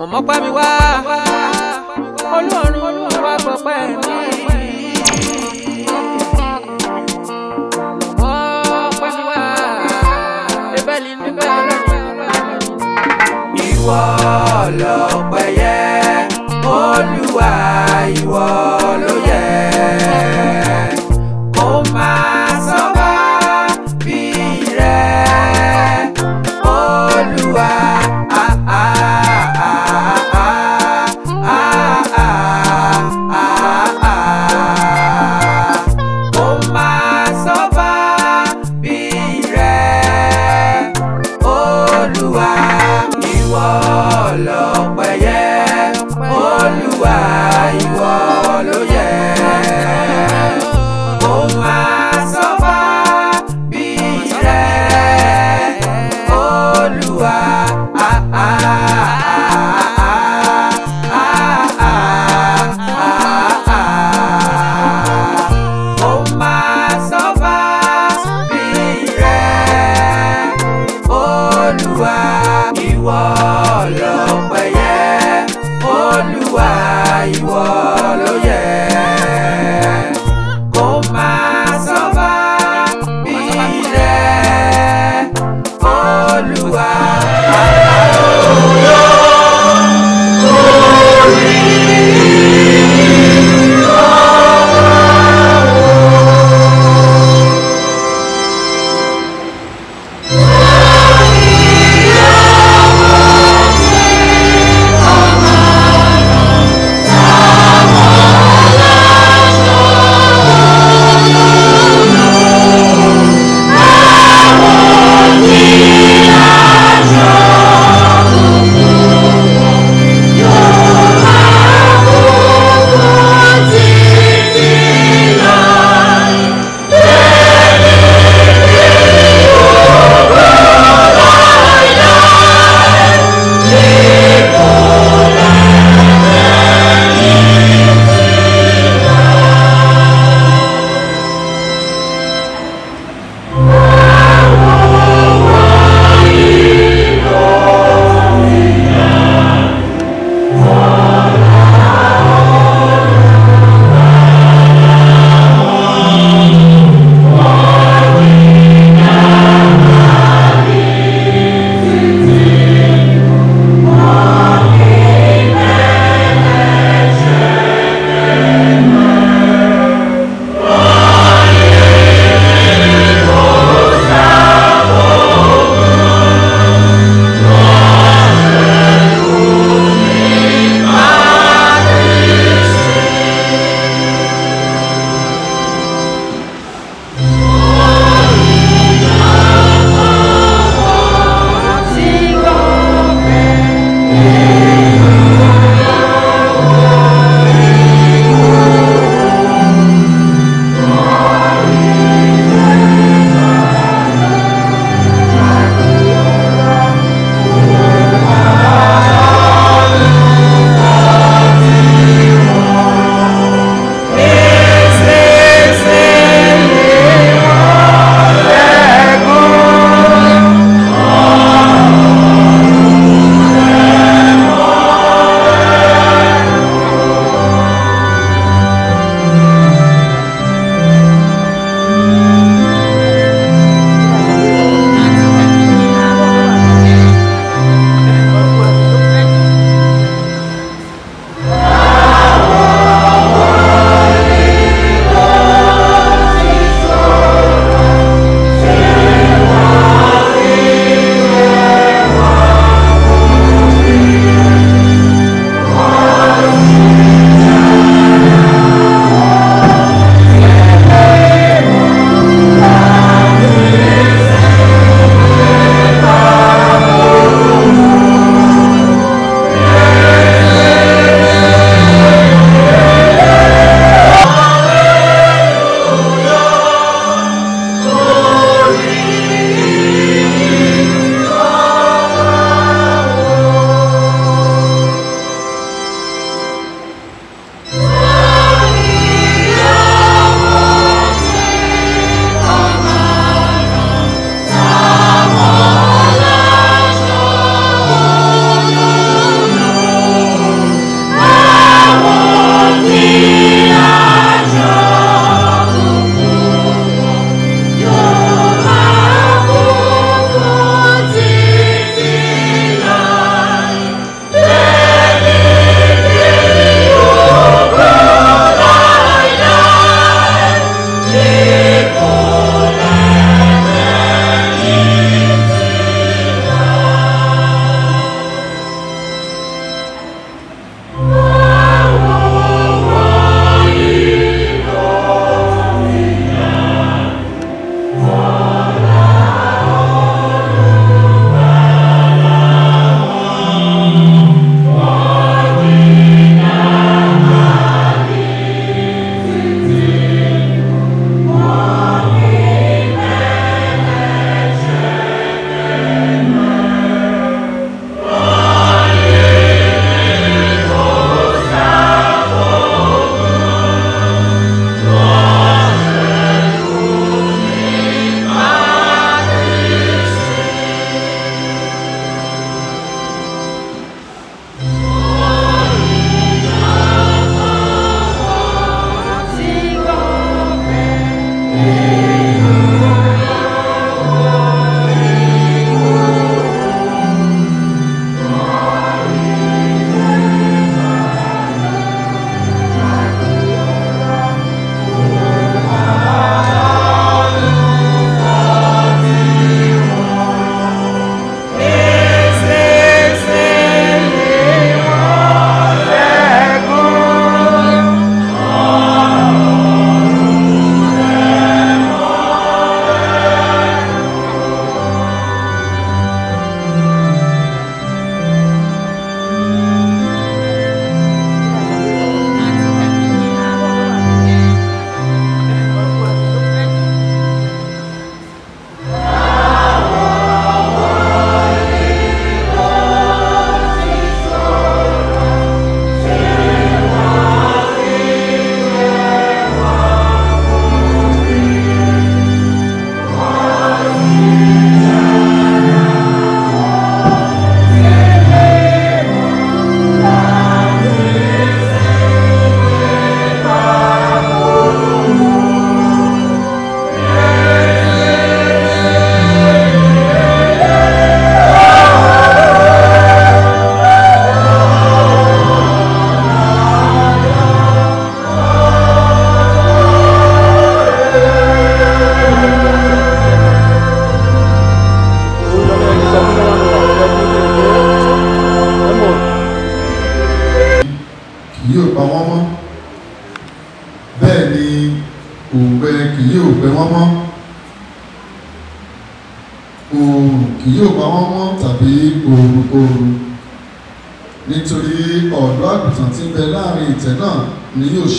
mọ̀mọ́ pa mi wá Ọlọ́run wá gbọ́pẹ́ mi. mọ̀mọ́ pa mi wá ẹ̀bẹ̀ ni níbẹ̀ Ọlọ́run. ìwọ lọ̀pẹ̀ Olúwa ìwọ.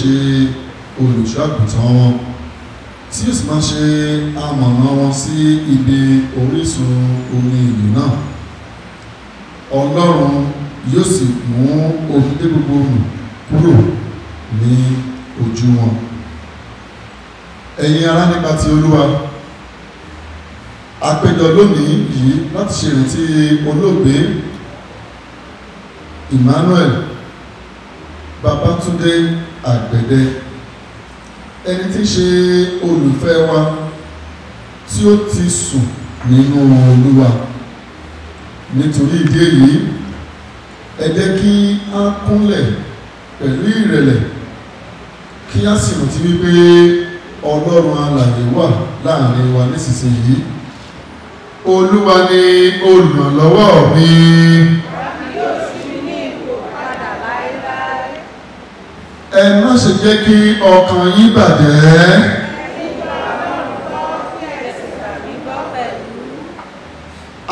ṣe olùṣọ́ àgùntàn jẹ́ kí ọkàn yín bàjẹ́.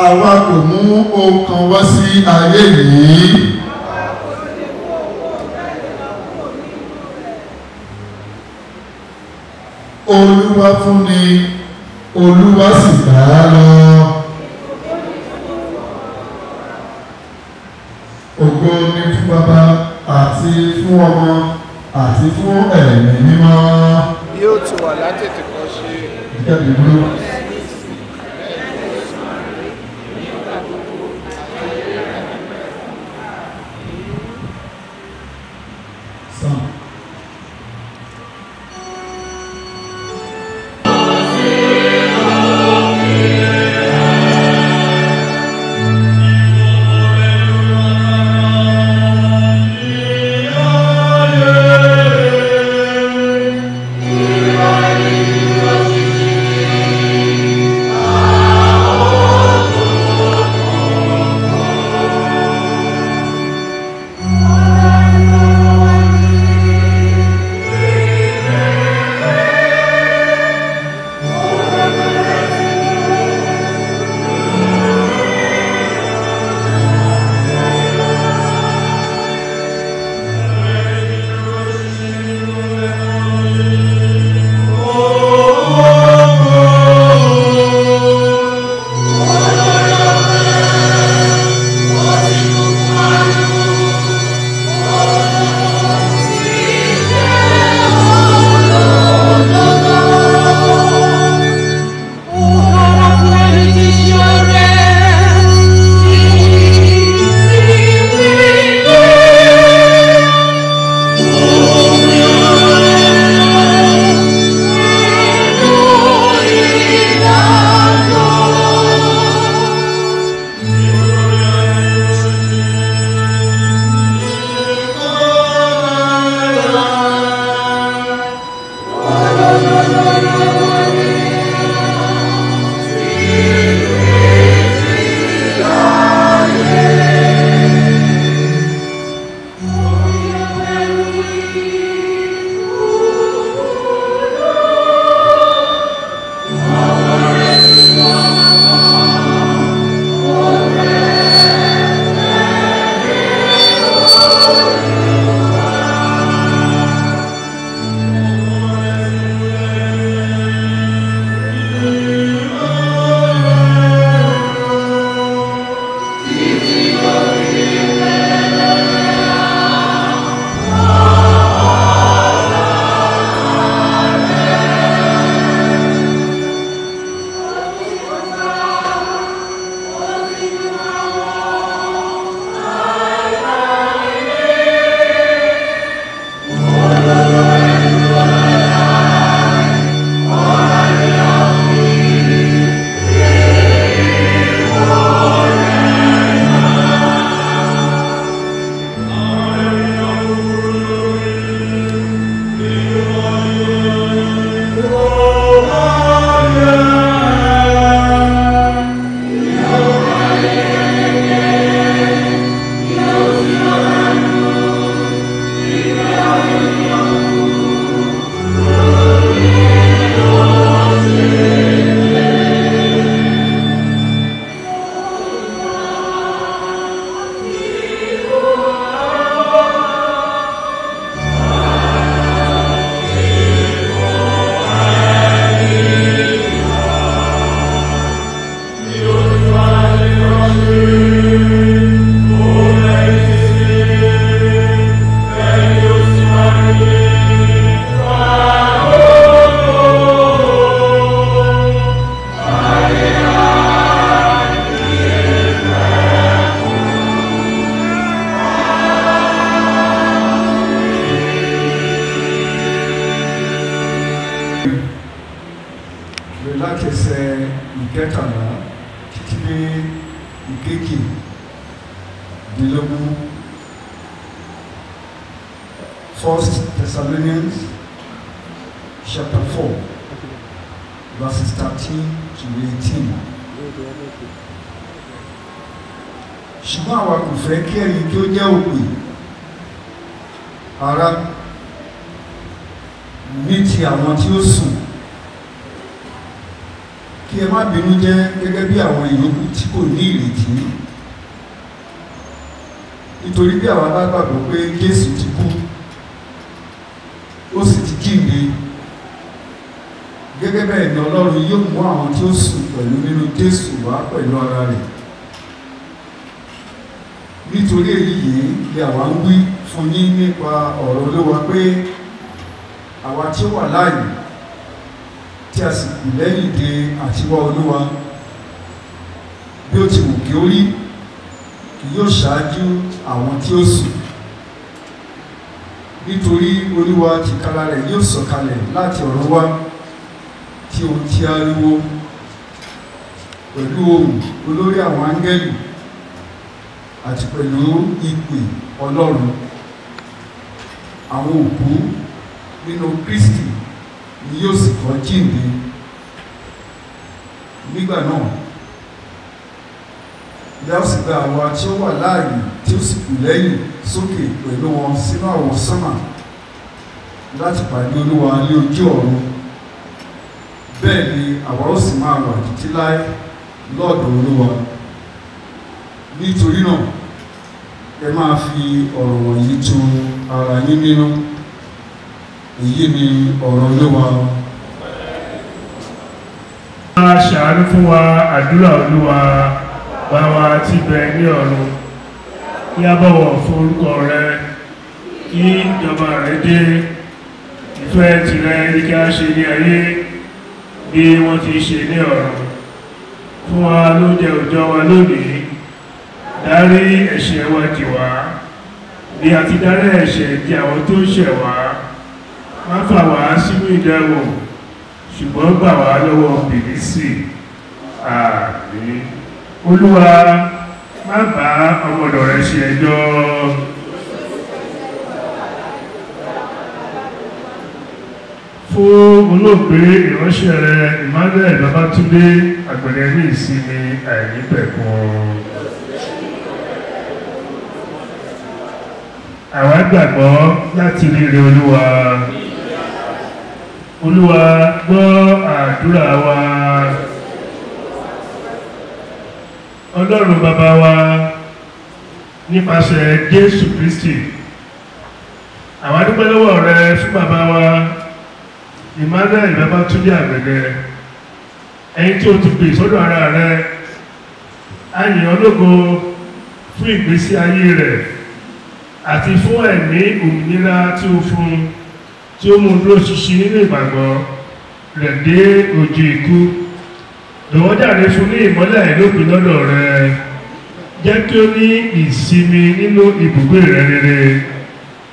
Àwa kò mú ohun kan wá sí ayé yìí. Olúwa fún ni, Olúwa sì gbà á lọ. gerçekten bir grup rẹ̀ yóò sọ̀kalẹ̀ láti ọ̀run wá tí ohun tí ariwo pẹ̀lú ohùn olórí àwọn áńgẹ́lì àti pẹ̀lú ìpè Ọlọ́run. Àwọn òkú nínú Kristi ni yóò sì kọ́ jíǹde. Nígbà náà ó sì gba àwa tí ó wà láàyè tí ó sì kù lẹ́yìn sókè pẹ̀lú wọn sínú àwọn sánmà láti pàdé Olúwa ní ojú ọ̀run. Bẹ́ẹ̀ ni àwa ó sì máa wà títí láé lọ́ọ̀dọ̀ Olúwa. Nítorí náà ẹ máa fi ọ̀rọ̀ wọ̀nyí tu ara yín nínú. Èyí ni ọ̀rọ̀ Olúwa. máa ṣàánú fún wa àdúrà Olúwa bá wa ti bẹ ní ọ̀run. Kí a bọ̀wọ̀ fún orúkọ rẹ kí ìjọba rẹ dé ìfẹ́ tìrẹ ní kí a ṣe ní ayé bí wọ́n ti ṣe ní ọ̀run. Fún wa lóúnjẹ òòjọ́ wa lónìí. Dárí ẹ̀ṣẹ̀ wa jì wá. Bí a ti dárí ẹ̀ṣẹ̀ jì àwọn tó ṣẹ̀ wá má fà wá sínú ìdánwò ṣùgbọ́n gbà wá lọ́wọ́ bìlísì àmín. Olúwa má bá ọmọdọ̀ rẹ ṣe ẹjọ́ fún olóògbé ìránṣẹ́ rẹ Emmanuel Babátúndé àgbẹ̀rẹ̀ ní ìsinmi àìnípẹ̀kun. Àwa gbàgbọ́ láti ríre olúwa. Olúwa gbọ́ àdúrà wa. Ọlọ́run bàbá wa nípasẹ̀ jésù kristi àwa dúpẹ́ lọ́wọ́ rẹ fún bàbá wa emmanuel babátúndé àgbẹ̀dẹ ẹni tí o ti gbé sọ́dọ̀ ara rẹ a yìn ọ́ lógo fún ìgbésí ayé rẹ̀ àti fún ẹ̀mí òmìnira tí ó fún tí ó mú dúró ṣinṣin nínú ìgbàgbọ́ rẹ̀ dé ojú ikú. Lọ́wọ́dàrí fún ní ìmọ́lẹ̀ lópin lọ́dọ̀ rẹ̀ jẹ́ kí ó ní ìsinmi nínú ibùgbé rẹ̀ rere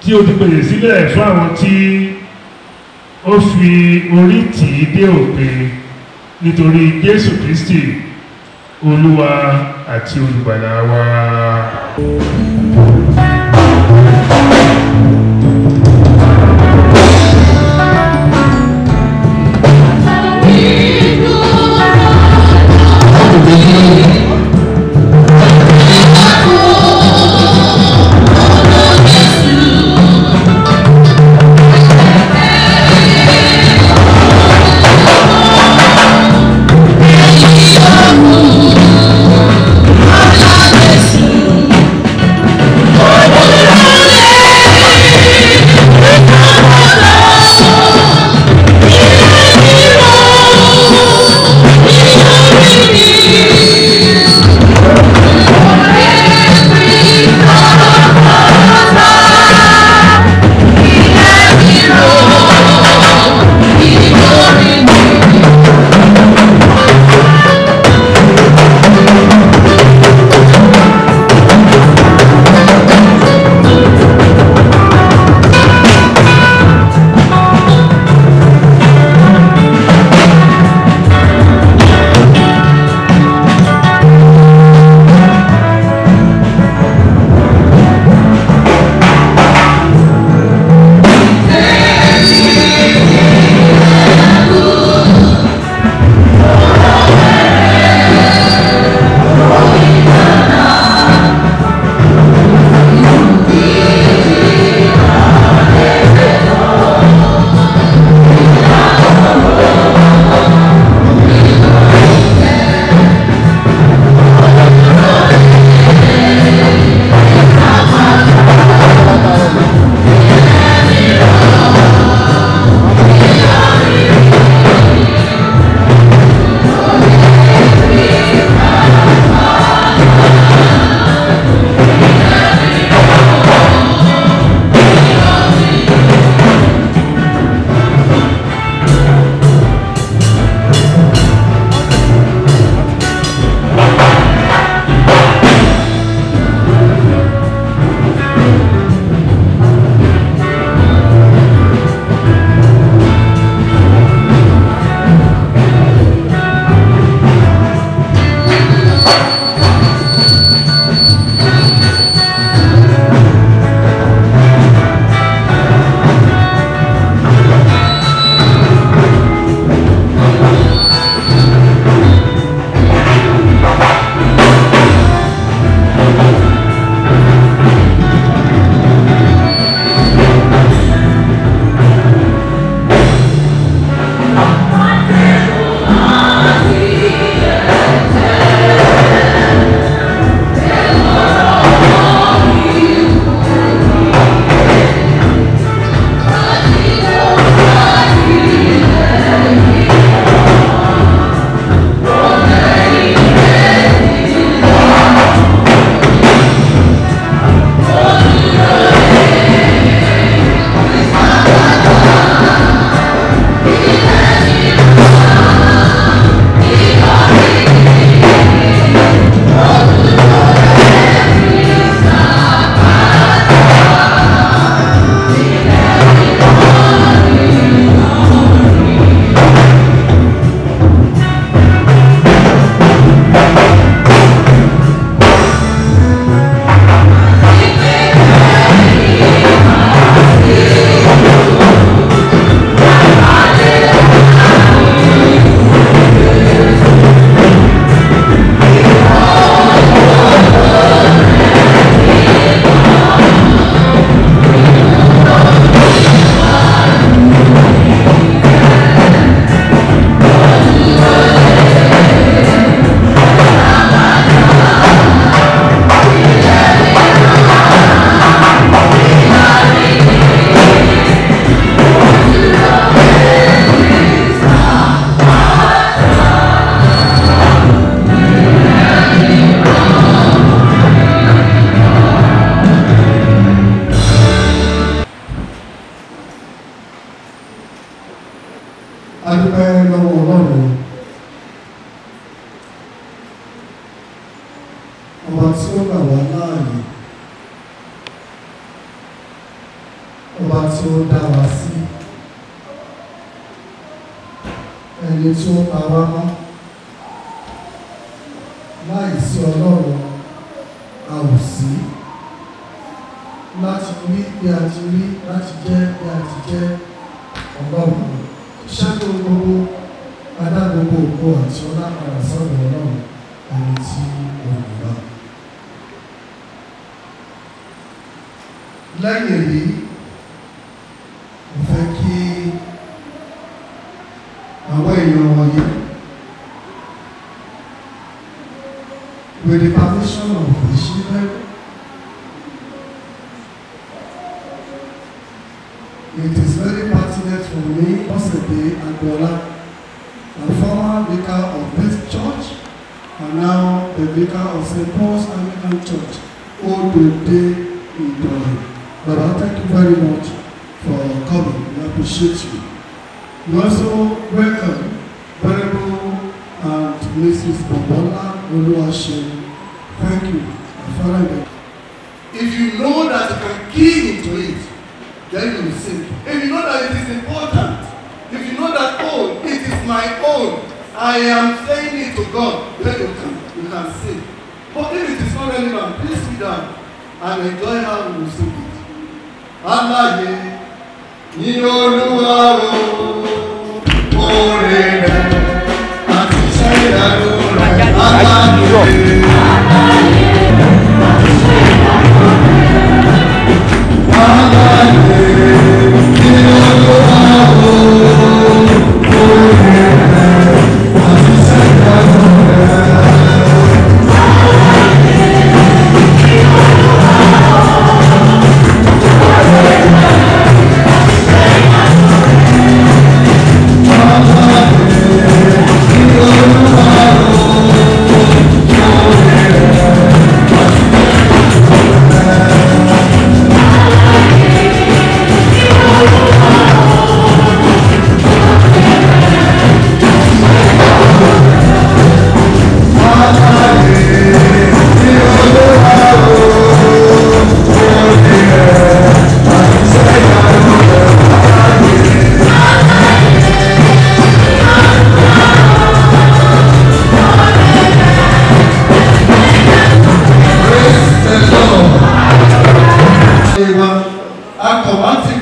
tí ó ti pèsè sílẹ̀ fún àwọn tí ó fi orí tì í dé òpin nítorí Jésù Kristi Olúwa àti olùgbàlà wa. Thank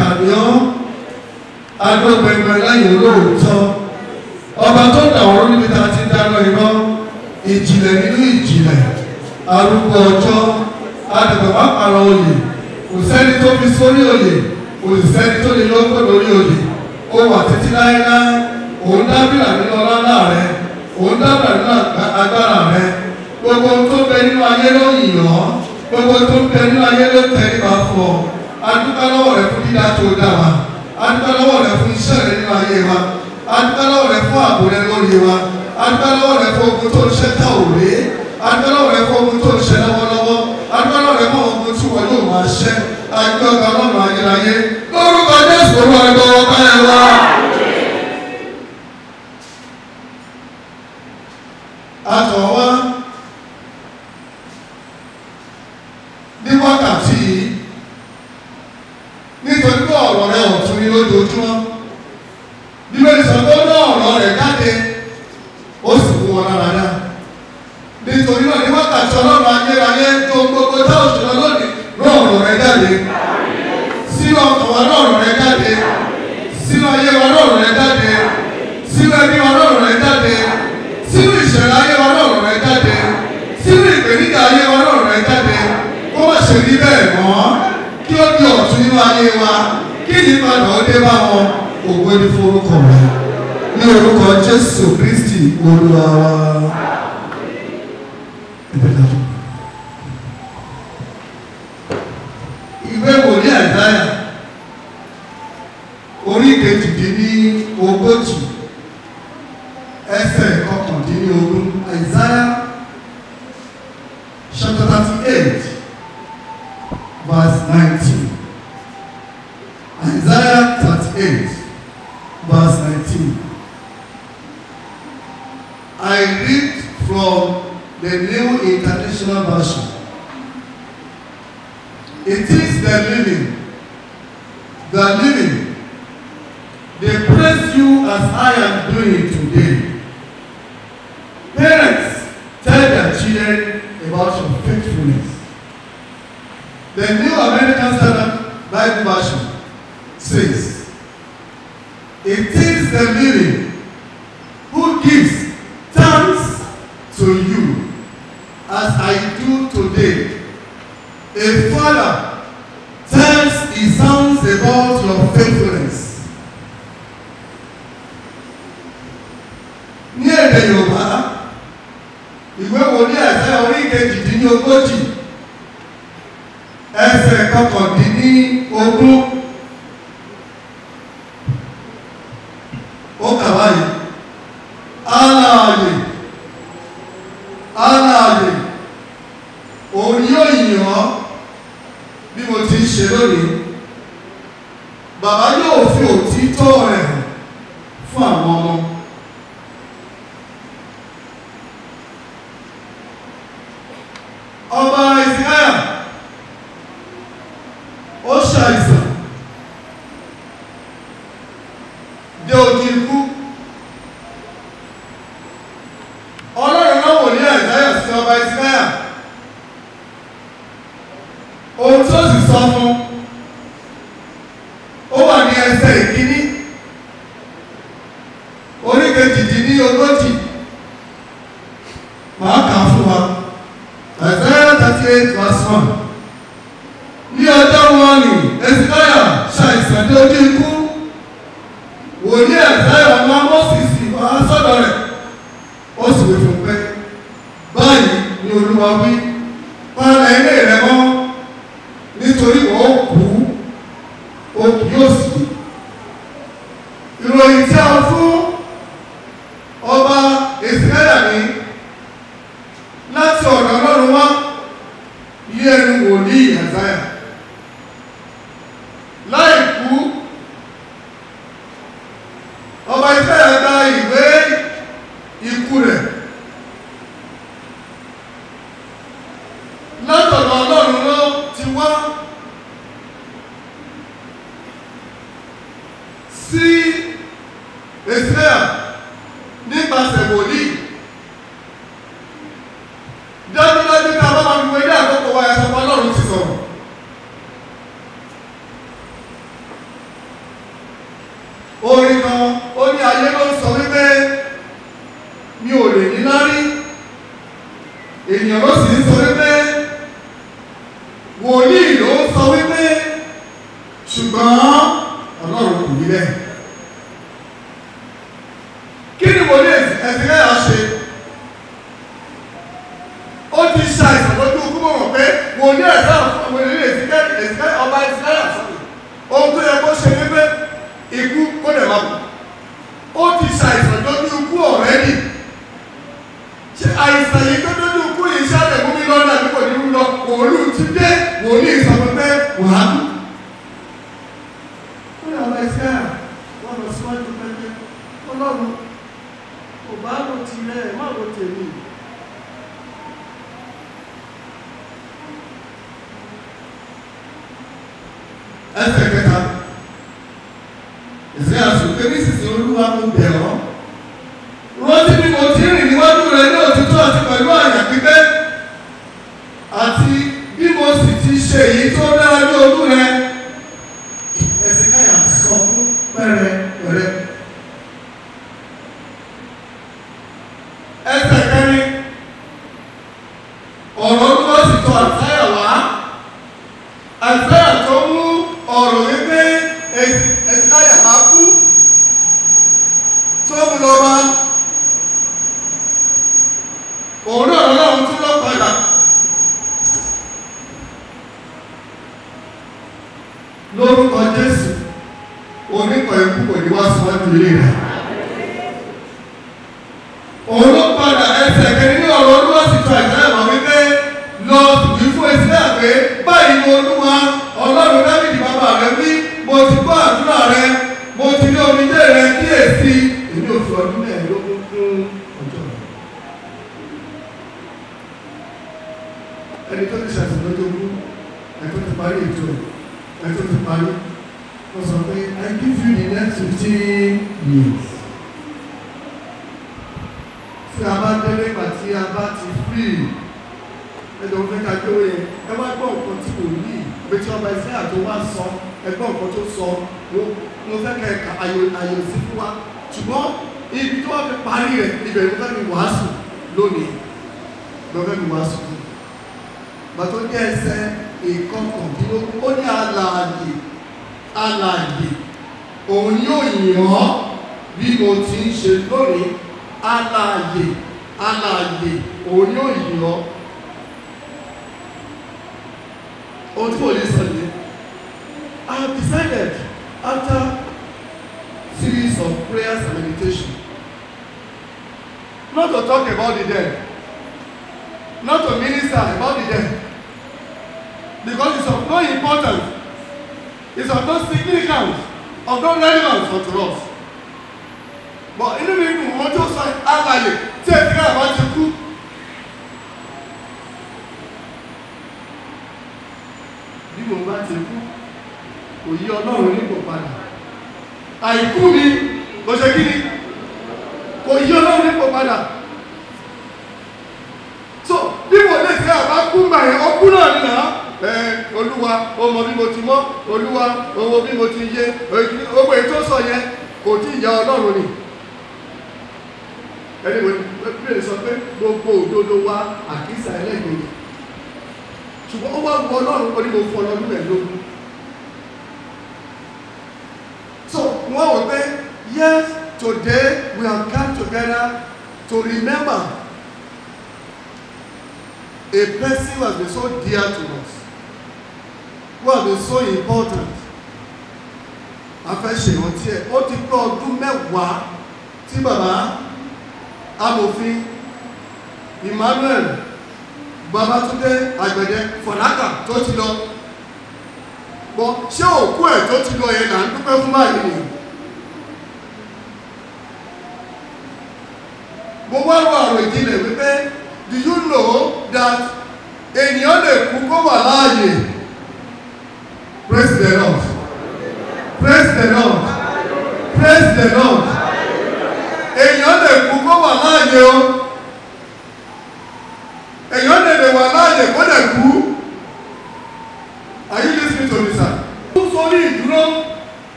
akọ̀mátìkà ni ọ́ agbógbẹ̀gbẹ̀ lẹ́yìn olóòótọ́ ọba tó dà wọ́n níbi tá a ti dáná iná ìjìnlẹ̀ nínú ìjìnlẹ̀. Arúgbó ọjọ́. Adìgbàmá pàrọ̀ oyè. Kò sẹ́ni tó fi sórí oyè. Kò sẹ́ni tó lè lọ́gbọ̀n lórí oyè. Ó wà títí láéláé. Òun dábìlà nínú ọlọ́lá rẹ. Òun dábìlà nínú agbára rẹ. Gbogbo tó bẹ nínú ayé ló yìn ọ́ gbogbo tó bẹ nínú ayé ló tẹ̀lé ma fún ọ adúgbò lọ́wọ́ rẹ fún dídá tó dá wa. Adúgbò lọ́wọ́ rẹ fún iṣẹ́ rẹ nínú ayé wa. Adúgbò lọ́wọ́ rẹ fún ààbò rẹ lórí wa. Adúgbò lọ́wọ́ rẹ fún ogun tó ń ṣe tá ò rí adúgbò lọ́wọ́ rẹ fún ogun tó ń ṣe lọ́wọ́lọ́wọ́. Adúgbò rẹ fún ogun tí wọ́n yóò máa ṣẹ́. Adúgbò ọ̀gá ọlọ́run ayérayé lórúkọ jésù olúwa ẹgbẹ́ ọgbà ẹ̀ wá. àtọ̀ wá ní wákàtí yìí nítorí pé ọ̀rọ̀ rẹ ọ̀tún ní lójoojúmọ́ bíbélì sọ pé ó ná ọ̀rọ̀ rẹ̀ jáde ó sì mú wọn lára dá nítorí náà ní wákàtí ọlọ́run ayérayé tó gbogbo tá ò ṣe lọ lónìí rán ọ̀rọ̀ rẹ jáde. Sínú ọkàn wa rán ọ̀rọ̀ rẹ jáde. Sínú ayé wa rán ọ̀rọ̀ rẹ jáde. Sínú ẹbí wa rán ọ̀rọ̀ rẹ jáde. Sínú ìṣẹ̀lẹ̀ ayé wa rán ọ̀rọ̀ rẹ jáde. Sínú ìpèníjà ayé wa rán ọ̀rọ̀ rẹ jáde. Kó má ṣe rí bẹ́ẹ̀ mọ́. Kí ó di ọ̀tún nínú ayé wa. Kí ìyípadà ó dé bá wọn? Ògo ní forúkọ rẹ ní orúkọ jésù kristi olúwa wa. Ìwé wòlíì àìsáyà orí kejìdínní ogójì ẹsẹ̀ kọkàndínlógún àìsáyà ènìyàn ló sì ń sọ wípé wòlíì ló ń sọ wípé.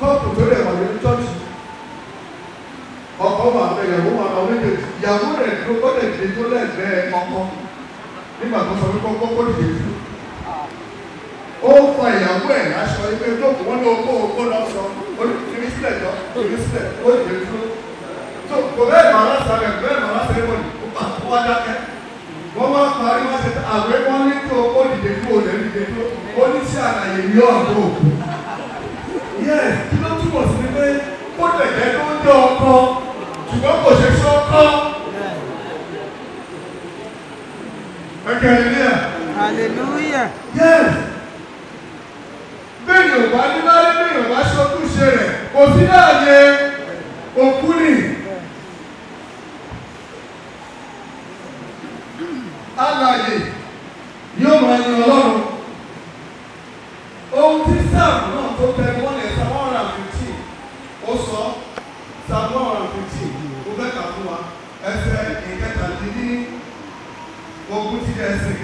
Kọ́pù tó lè wà ní church ọkọ wà bẹ ìyàwó wà bẹ méjèèjì ìyàwó rẹ̀ dúró ó lè dìde tó lẹ́gbẹ̀ẹ́ ọkọ. Nígbà tó sọ wípé ọkọ kó dìde dúró ó fa ìyàwó ẹ̀ láṣọ ẹgbẹ́ ìjókòó wọn ní okó okó lọ sọ. Olùkíní sílẹ̀ jọ olùkíní sílẹ̀. Ó dìde dúró. Tó kò bẹ́ẹ̀ màá lásà rẹ̀ bẹ́ẹ̀ màá lásà rẹ̀ wọ̀nyí. Ó bá tó wá dákẹ́. Wọ́n wá parí wọ́n ṣe àwẹ̀ wọn ní kí okó dìde dúró lẹ́ dìde dúró. Ó ní sí àlàyé ní ọ̀dọ́ òkú. Yẹ́ẹ̀ kí ló túbọ̀ sí ni pé ó jẹ́ tó ń jẹ́ ọkọ ṣùgbọ́n kò ṣe ṣe ọkọ. ẹ̀kẹ́ ìrìn à. Hallelujah. Yes. Bẹ́ẹ̀ni ò bá ní láyé bẹ́ẹ̀ni ò bá ṣojúṣe rẹ̀ kò sí láàyè òkú nì. Alàyè yóò máa yin Ọlọ́run.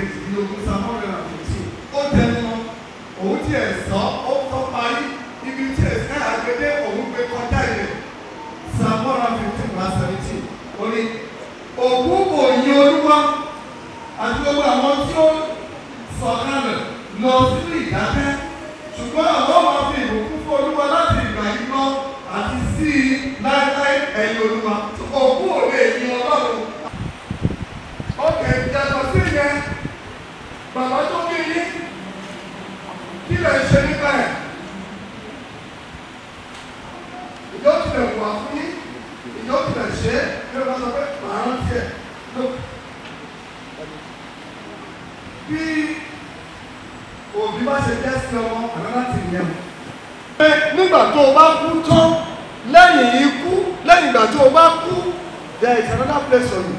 Ti ẹsẹ̀ kejìdínlógún sáà hundred and fifteen ó tẹnu wọn òun tí ẹ sọ ó tọ́ parí ibi tí ẹ sẹ́ àgbẹ̀dẹ òun gbé kọjá ilẹ̀ one hundred fifteen verse seventeen ó ní òkú kò yin olúwa àti gbogbo àwọn tí ó sọ̀kalẹ̀ lọ sínú ìdákẹ́ ṣùgbọ́n àwọn máa fi ìbùkún fún olúwa láti ìgbà yìí lọ àti sí i láéláé ẹ̀yin olúwa. Òkú ò lè yin ọlọ́run. ókè yàtọ̀ sí yẹn bàbá tó kí yín kí lè ṣe nípa ẹ̀? Ìjọ tilẹ̀ wà fún yín ìjọ tilẹ̀ ṣe é bí wọ́n sọ pé màá rántí ẹ̀. Ló bí òbí bá ṣe jẹ́ sí ọmọ àná láti yẹn o. pé nígbà tó o bá kú tán lẹ́yìn ikú lẹ́yìn ìgbà tí o bá kú there is another place for you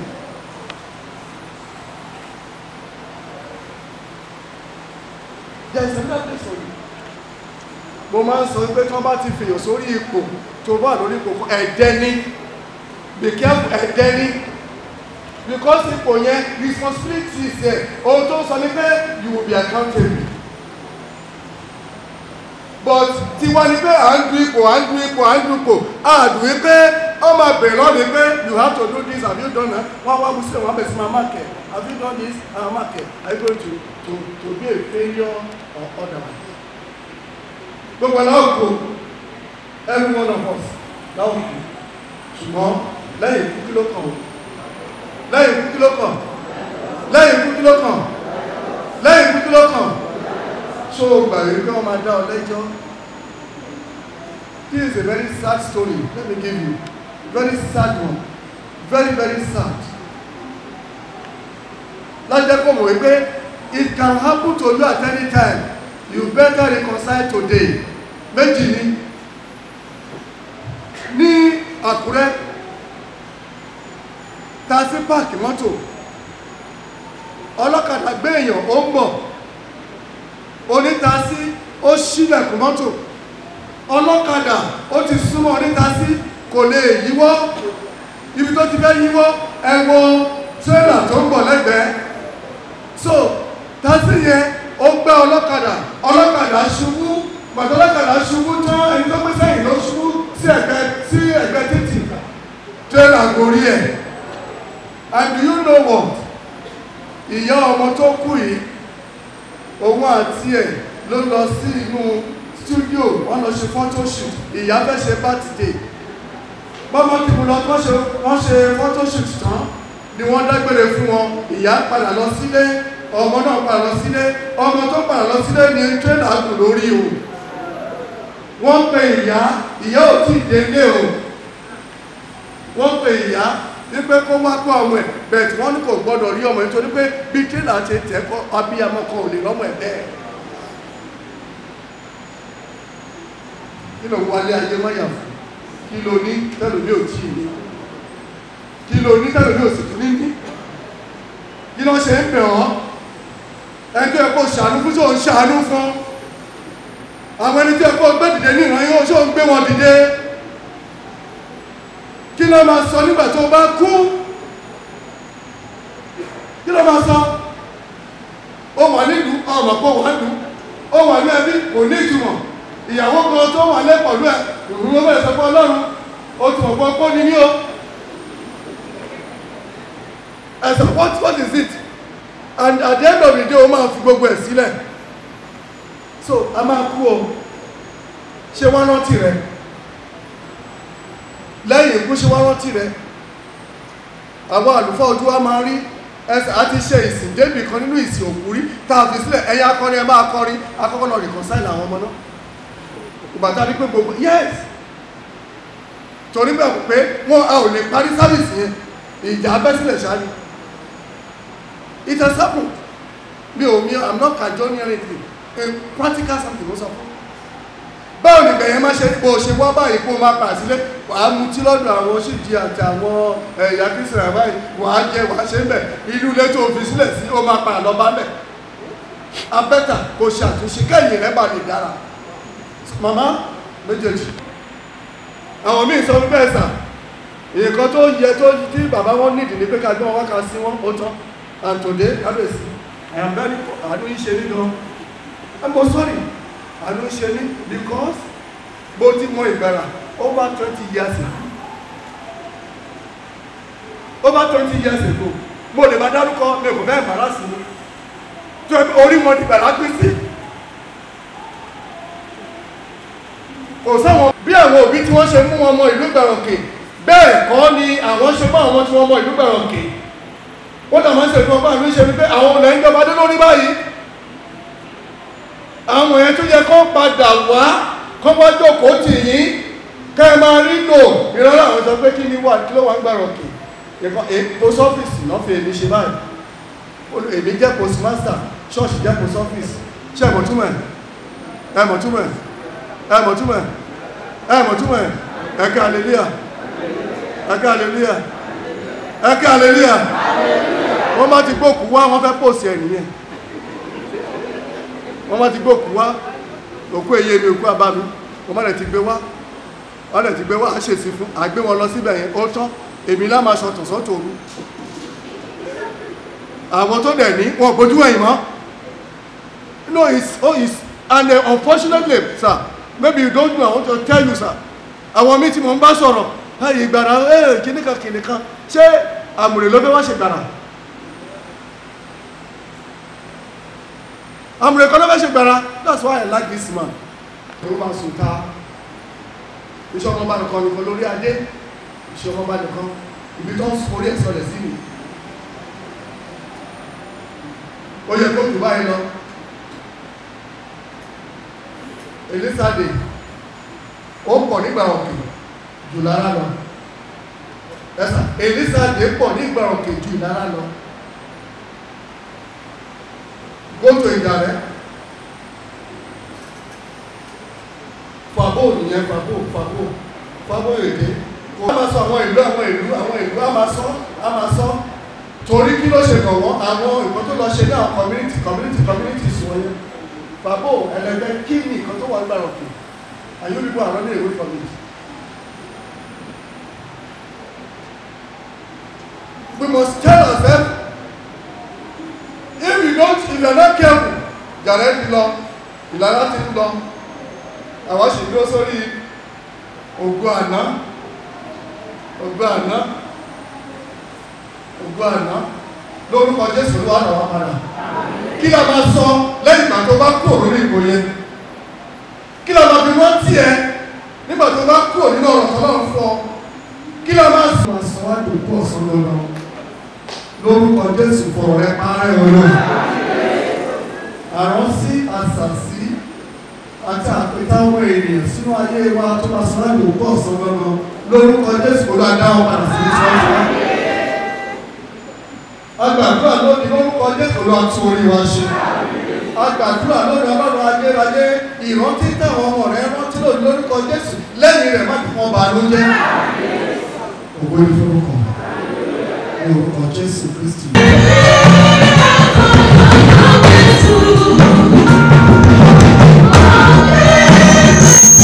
there is another place for you. Mo máa ń sọ pé tí wọ́n bá ti fèèyàn sórí ipò tó bá lórí ipò fún ẹ̀dẹ́ ní be careful ẹ̀dẹ́ ní because ipò yẹn responsibility is there. Ohun tó sọ ni pé you will be accountable. But tiwa ni pé à ń du ipò à ń du ipò à ń du ipò. Àdùn yìí pé wọ́n máa bèèrè lọ́ọ̀ mi pé you have to do this have you done that? Wọ́n wá wúsílẹ̀ wọ́n bẹ̀ sí máa mark it have you done this and mark it are you going to to to be a failure or otherwise? Gbogbo ẹ̀ náà kò every one of us láwọn kù ṣùgbọ́n lẹ́yìn ikú kí ló kàn? Lẹ́yìn ikú kí ló kàn? Lẹ́yìn ikú kí ló kàn? Lẹ́yìn ikú kí ló kàn? Ṣó o gbà wípé wọ́n máa dá ọ lẹ́jọ́. This is a very sad story. Let me give you. Very sad one. Very very sad lájẹ́ kó mọ̀ wípé it can happen to you at any time. You better reconcile today. Méjì ni. Ní Àkúrẹ́ tasí páàkì mọ́tò. Ọlọ́kadà gbé èèyàn ó ń bọ̀. Onítàsí ó ṣílẹ̀kùn mọ́tò. Ọlọ́kadà ó ti súnmọ́ onítàsí kò lè yíwọ́. Ibi tó ti fẹ́ yíwọ́ ẹwọ tírélà tó ń bọ̀ lẹ́gbẹ̀ẹ́ so tàsí yẹn ó gbá ọlọ́kadà. Ọlọ́kadà ṣubú. Gbàtọ́ ọlọ́kadà ṣubú tán ẹni tó gbé sẹ́yìn ló ṣubú sí ẹ̀gbẹ́ sí ẹ̀gbẹ́ títì. Tírélà gorí ẹ̀. And do you know what? Ìyá ọmọ tó kú yìí òun àti ẹ̀ ló lọ sí inú studio wọ́n lọ ṣe photoshoot ìyá fẹ́ ṣe birthday. Bọ́mọ tí mo lọ wọ́n ṣe photoshoot tán ni wọ́n dágbére fún wọn. Ìyá padà lọ sílé ọmọ náà padà lọ sílé ọmọ tó padà lọ sílé ní tírélà gùn lórí o. Wọ́n pe ìyá ìyá ò tí ì délé o. Wọ́n pe ìyá wípé kó wá kó ọmọ ẹ̀ bẹ̀ẹ̀ tí wọ́n ní kò gbọ́dọ̀ rí ọmọ nítorí pé bí tírélà ṣe tẹ́kọ́ abíyamọ kan ò lè rọ́mọ ẹ̀ bẹ́ẹ̀. Kí ló wálé ayé mọ́yà fún? Kí ló ní? Tẹ́lòmí ò tí ní kí ló ní tẹ́lòmí ò sì tún ní. Ní kí ló ṣe ń bẹ̀ ọ́? Ẹgbẹ́ ẹ̀kọ́ ṣàánú fún ṣó ń ṣàánú fún. Àwọn ẹni tí ẹ̀kọ́ gbé dìde ní ìran yóò ṣó ń gbé wọn dìde. Kí ló máa sọ nígbà tó bá kú? Kí ló máa sọ? Ó wà nílùú ọmọ pọ̀ wà nílùú. Ó wà ní ẹbí kò ní ìtumọ̀. Ìyàwó kan tó wà lẹ́ pọ̀lú ẹ̀ ló bẹ̀rẹ̀ sọpọ̀ ọlọ́run ó ti mọ̀ pọ́ ní ní o ẹ̀sọ̀ what what is it? And at the end of the day ó máa fi gbogbo ẹ̀ sílẹ̀. So a máa kú o. Ṣé wọ́n rántí rẹ̀? Lẹ́yìn ikú ṣe wá rántí rẹ̀? Àwọn àlùfáà ojú wa máa rí. Ẹsẹ̀ àti ṣe ìsìn débì kan nínú ìsìn òkú rí. Tàà fi sílẹ̀ ẹ̀yà akọrin ẹ máa kọrin. Akọ́kọ́ lọ reconcile àwọn ọmọ náà. Ìbàtà rí pé gbogbo yes! Torí bẹ́ẹ̀ pé wọ́n a ò lè parí sábìsì yẹn. Ìjà abẹ́sílẹ̀ ṣáájú it has happened. Mi ò mi i'm not cajoling anything. A practical something ló sọ fún báwo ni gbẹ̀yẹn máa ṣe bó ṣe wá báyìí kó máa pà sílé wàá mú tí lọ́dọ̀ àwọn ṣíjì àti àwọn ẹ̀yà kìsìrà báyìí wàá jẹ wàá ṣe ń bẹ̀. Inú ilé tó fi sílẹ̀ sí ó máa pa lọ bá bẹ̀. Abẹ́ta kò ṣàtúnṣe kẹ́yìn rẹ̀ bá lè dára. Màmá méjèèjì. Àwọn míì sọ bẹ́ẹ̀ sà nǹkan tó yẹ tó tí bàbá wọn nídìí ní pé ká gbé wọn wá sí wọn ó tán and today kábíyèsí I am very àánú yìí ṣe ní gan I'm sorry. Àánú ṣe ní because bó ti mọ ìgbàrà over twenty years ago. Over twenty years ago mo lè máa dárúkọ mi kò fẹ́ bàrà sí mi. Tó orí wọn ti gbàrà pín sí kò sáwọn bí àwọn òbí tí wọ́n ṣe mú wọn mọ ìlú gbàrọ̀kè bẹ́ẹ̀ kọ́ ni àwọn ṣe mú àwọn tí wọ́n mọ ìlú gbàrọ̀kè wọ́n tà máa ń fún ọgbà mi ṣe wípé àwọn ọ̀nà ìjọba dé lórí báyìí. Àwọn èèyàn tó yẹ kó padà wá kó wá jókòó tì yín. Kẹ́ ẹ máa rí lò. Ìrọ́lá àwọn sọ pé kí ni wà kí ló wà ń gbàrọ̀kè post office náà fi èmi ṣe báyìí. Èmi jẹ́ postmaster ṣọ́ọ̀ṣì jẹ́ post office. Ṣe ẹ̀mọ̀túmọ̀ ẹ̀mọ̀túmọ̀ ẹ̀mọ̀túmọ̀ ẹ̀mọ̀túmọ̀ ẹ̀kẹ́ hallelujah ẹ̀kẹ́ hallelujah ẹ̀kẹ́ hallelujah wọ́n má ti gbókù wá wọ́n fẹ́ pòsì ẹ̀ nìyẹn. Wọ́n má ti gbókù wá òkú èyí mi òkú àbá mi wọ́n má lẹ̀ ti gbé wá wọ́n lẹ̀ ti gbé wá á ṣèṣì fún àgbé wọn lọ síbẹ̀ yẹn. Ó tán èmi lá máa ṣọ̀tọ̀ sọ́tò òru. Àwọn tó dẹ̀ ní wọn gbójú ẹ̀yìn mọ́. No it's oh it's and uh, unfortunately sir maybe you don't know i want to tell you sir. Àwọn mi tí mo ń bá sọ̀rọ̀ ìgbàrà ẹ̀ kìnnìkan kìnnìkan ṣé àmùrè ló fẹ́ wá ṣe gbàrà àmùrè kan ló fẹ́ ṣe gbàrà that's why i like this man. Ló máa sùn ta. Iṣẹ́ ọmọba nìkan nìkan lórí adé. Iṣẹ́ ọmọba nìkan. Ibi tó ń forí ẹ̀ sọlẹ̀ sí mi ó yẹ kó jù báyìí lọ. Elizade ó pọ̀ nígbà òkè jù lára lọ ẹ̀sà elizade pọ̀ nígbà òkè jù lára lọ. Gótò ìjà rẹ̀ fàbó nìyẹn fàbó fàbó fàbó èdè kò máa sọ àwọn ìlú àwọn ìlú àwọn ìlú á máa sọ á máa sọ. Torí kí ló ṣe kàn wọ́n àwọn nǹkan tó lọ ṣe ní àwọn community community community sùn yẹn. Bàbá ẹlẹgbẹ́ kí ni nǹkan tó wà nígbà òkè? And you people are running away from it. We must tell ourselves if we don't if we are not careful jàre ti lọ ìlànà ti ń lọ. Àwọn sì dúró sórí ògo àná ògo àná ògo àná. Lórúkọ jésù ló wà lọ́wọ́ padà. Kí la máa sọ lẹ́yìn ìgbà tó bá kúrò lórí ìbò yẹn kí la máa fi wọ́n tì ẹ́ nígbà tó bá kúrò nínú ọ̀rọ̀ tó náà fọ́ kí la máa sọ. máa sọ wá ọ̀sán lọ́nà lórúkọ jésù fọ̀rọ̀ rẹ parẹ́ ọlọ́run àrán sí àṣàṣì àti àpètáwọn ènìyàn sínú ayé wa tó máa sọ wá dòkú ọ̀sán lọ́nà. Lórúkọ jésù kó lọ dáhùn padà sí ìṣọ́jú agbàdúrà lónìí lórúkọ jésù lọ tún orí wa ṣe. Agbàdúrà lónìí ọlọ́run ayérayé ìrántí táwọn ọmọ rẹ rántí lónìí lórúkọ jésù lẹ́yìn rẹ̀ má kàn bá ló jẹ́. Òwe ìforúkọ orúkọ jésù kristi. Thank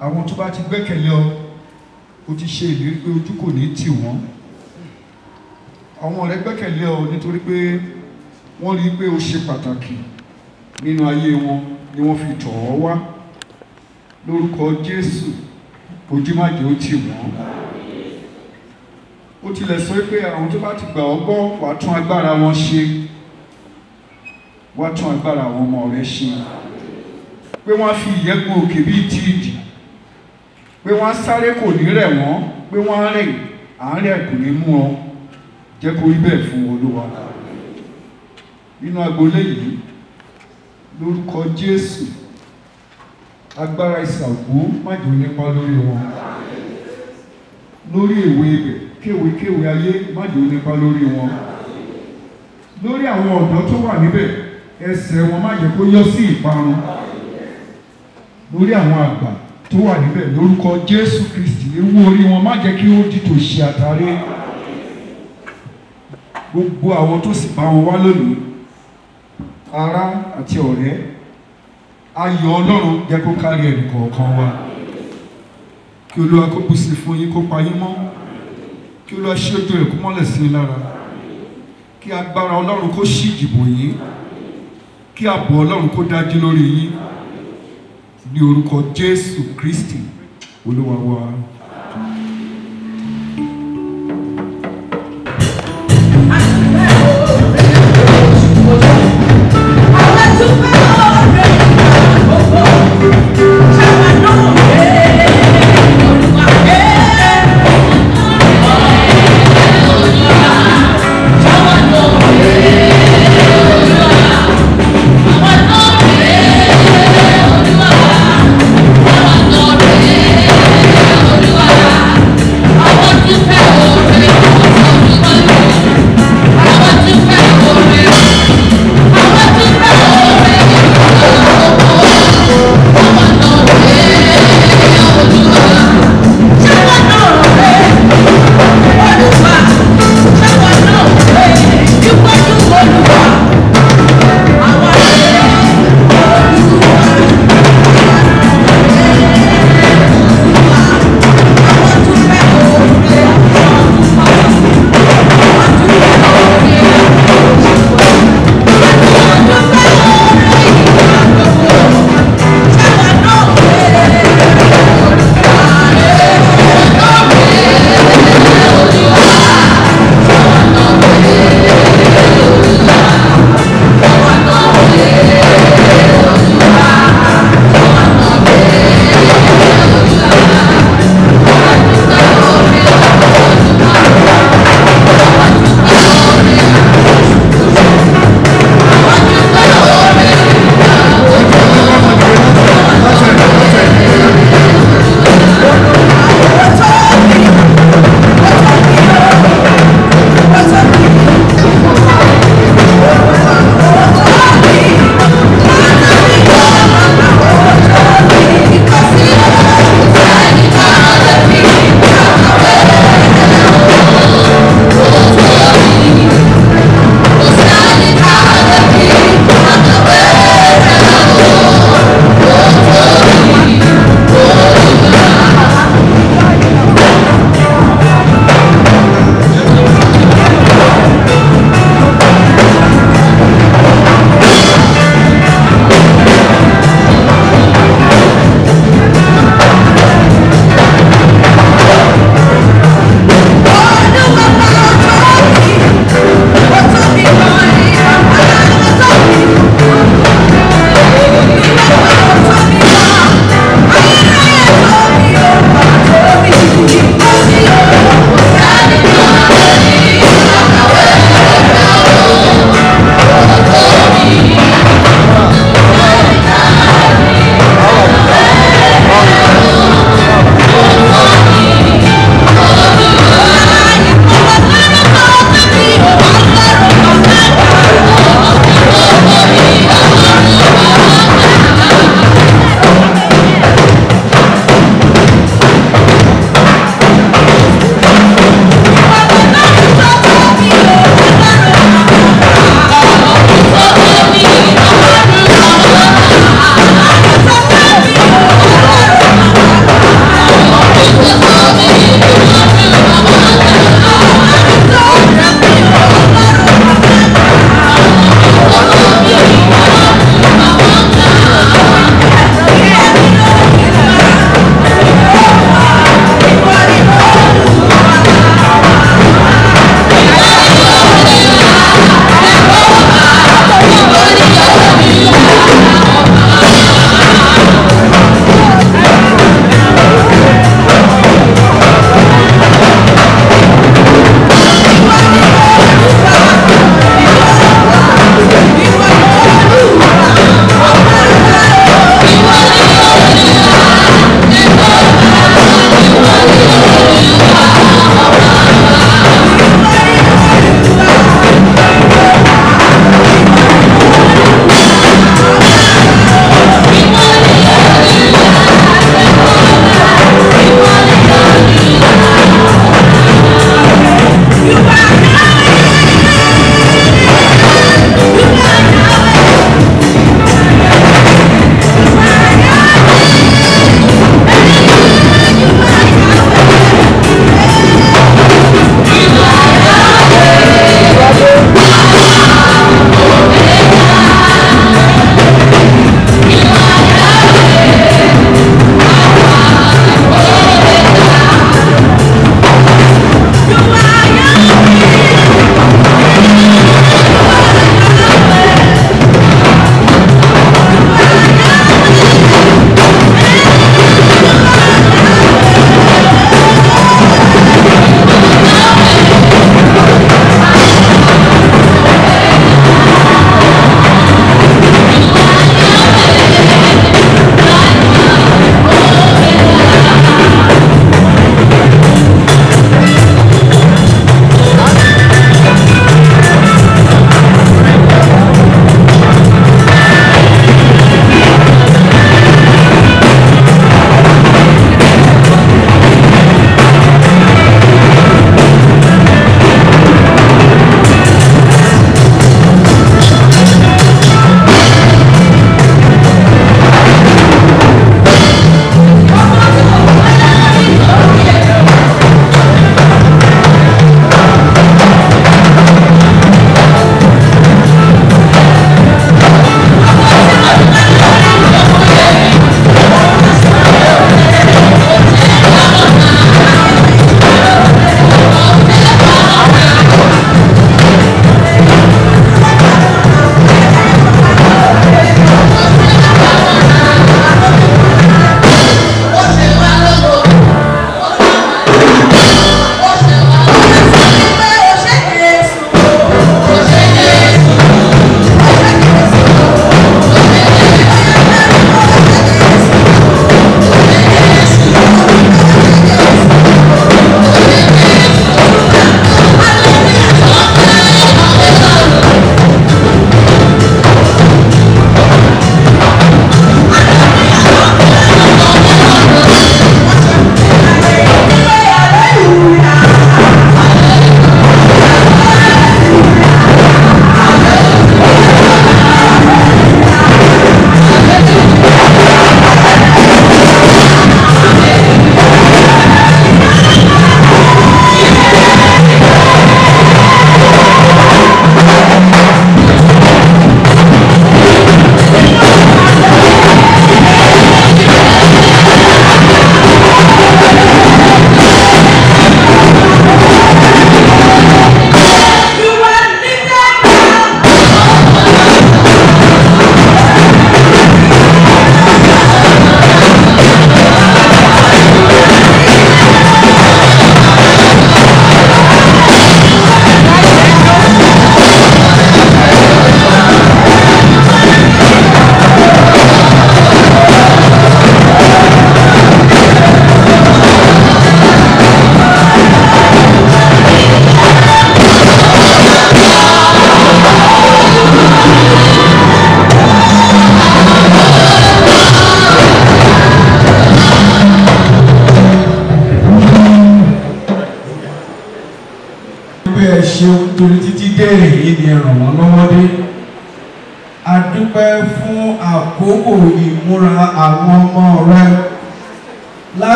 àwọn tó bá ti gbẹ́kẹ̀lé ọ ó ti ṣe ìlérí pé ojú kò ní tì wọ́n. Àwọn ọ̀rẹ́ gbẹ́kẹ̀lé ọ nítorí pé wọ́n rí i pé ó ṣe pàtàkì nínú ayé wọn ni wọ́n fi tọ̀ ọ́ wá. Lórúkọ jésù ojú má jẹ́ ó tì wọ́n. Ó tilẹ̀ sọ pé àwọn tó bá ti gbà ọ́ gbọ́ wàá tún agbára wọn ṣe. Wàá tún agbára àwọn ọmọ rẹ ṣe. Pé wọ́n á fi ìyẹ́gun òkè bíi tíìdì pé wọ́n sáré kò ní rẹ̀ wọ́n pé wọ́n rìn àárẹ̀ kò ní mú ọ jẹ́ kó rí bẹ́ẹ̀ fún olúwa. Nínú agboolé yìí lórúkọ jésù agbára ìsàgbó májò nípa lórí wọn. Lórí èwe ibẹ̀ kéwékéwé ayé májò nípa lórí wọn. Lórí àwọn ọ̀dọ́ tó wà níbẹ̀ ẹsẹ̀ wọn má jẹ́ kó yọ sí ìparun. Lórí àwọn àgbà tó wà níbẹ̀ lórúkọ jésù kristi. Ewu orí wọn má jẹ́ kí ó di tòṣì àtàrí. Gbogbo àwọn tó sì bá wọn wá lónìí ará àti ọ̀rẹ́ ayọ̀ ọlọ́run jẹ́ kó kárí ẹnì kọ̀ọ̀kan wa. Kí olúwa kó bùsí fún yín kó pa yín mọ́. Kí olúwa ṣí ojú rẹ̀ kó mọ́lẹ̀ sí i lára. Kí agbára ọlọ́run kó ṣí ìdìbò yín. Kí ààbò ọlọ́run kó dájú lórí yín ní orúkọ jésù kristi olúwa wa.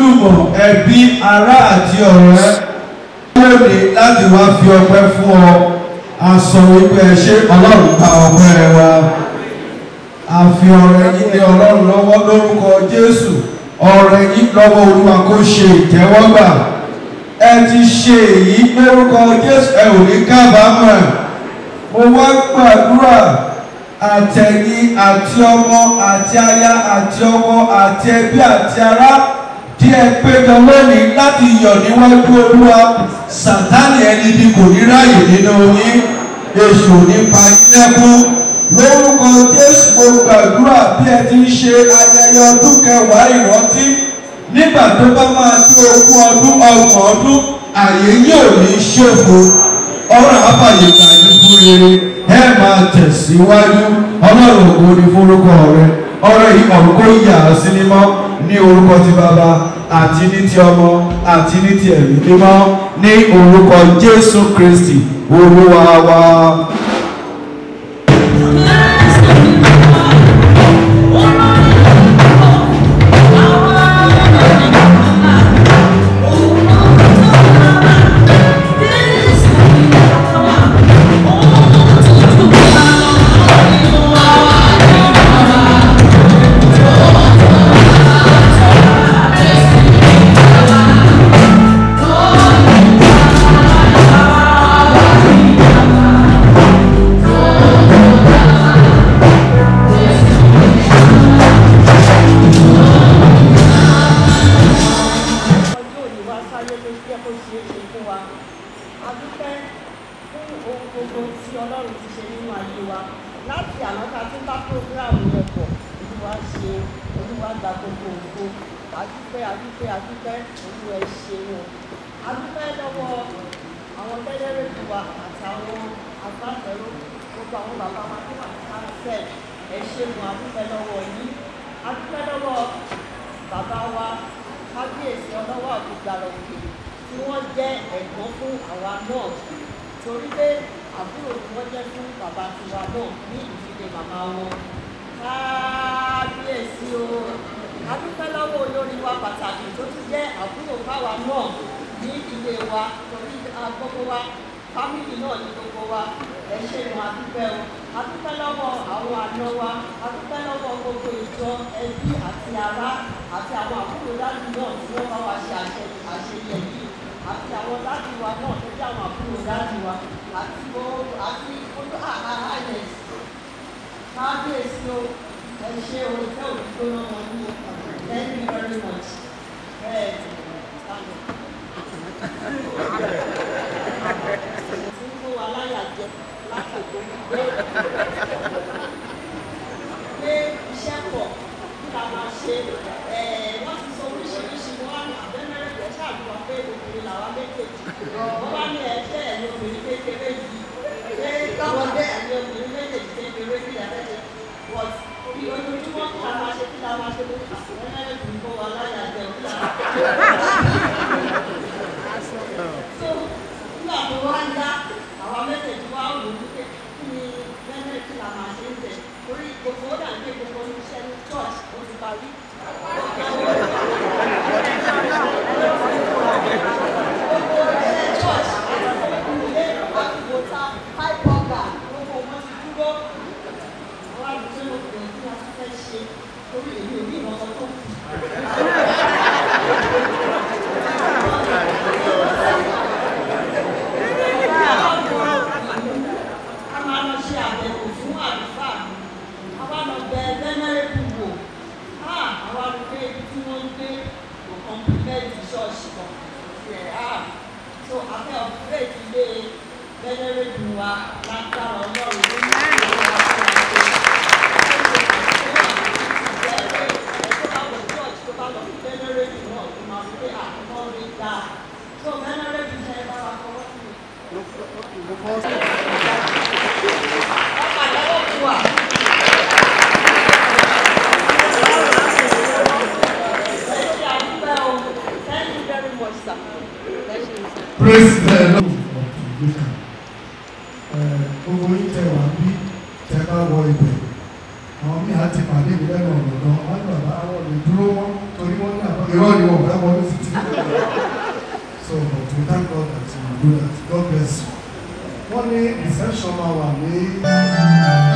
ojúlùmọ̀ ẹbí ará àti ọ̀rẹ́. Lóde láti wá fi ọpẹ́ fún ọ. Àsọ wípé ẹ ṣe ọlọ́run gba ọpẹ́ wa. Àfi ọrẹ yín lé ọlọ́run lọ́wọ́ lórúkọ jésù. Ọrẹ yín lọ́wọ́ olúwa kó ṣe ìtẹ́wọ́gbà. Ẹ ti ṣe èyí lórúkọ jésù. Ẹ ò ní kábàámọ̀. Mo wá gbàdúrà. Àtẹ̀yìn àti ọmọ àti aya àti ọmọ àti ẹbí àti ará tí ẹ péjọ lónìí láti yọ̀ níwájú olúwa. Sàtánì ẹni bí kò ní ráàyè nínú yín. Èṣù nípa ilẹ̀kùn lórúkọ jésù mo gbàdúrà bí ẹ ti ń ṣe ayẹyẹ ọdún kẹwàá ìrántí. Nígbà tó bá máa tó ogún ọdún ọgbọ̀n ọdún àyè yóò ní ṣòfò. Ọ̀rọ̀ àbàyè tàbí fún rere. Ẹ máa tẹ̀síwájú. Ọlọ́run ògo ni fún orúkọ rẹ. Ọ̀rọ̀ yìí ọ̀rùn kò yà á sí mímọ́ ní orúkọ ti bàbá àti ní ti ọmọ àti ní ti ẹ̀mí mímọ́ ní orúkọ Jésù Kristi Olúwa wa. Mauamei.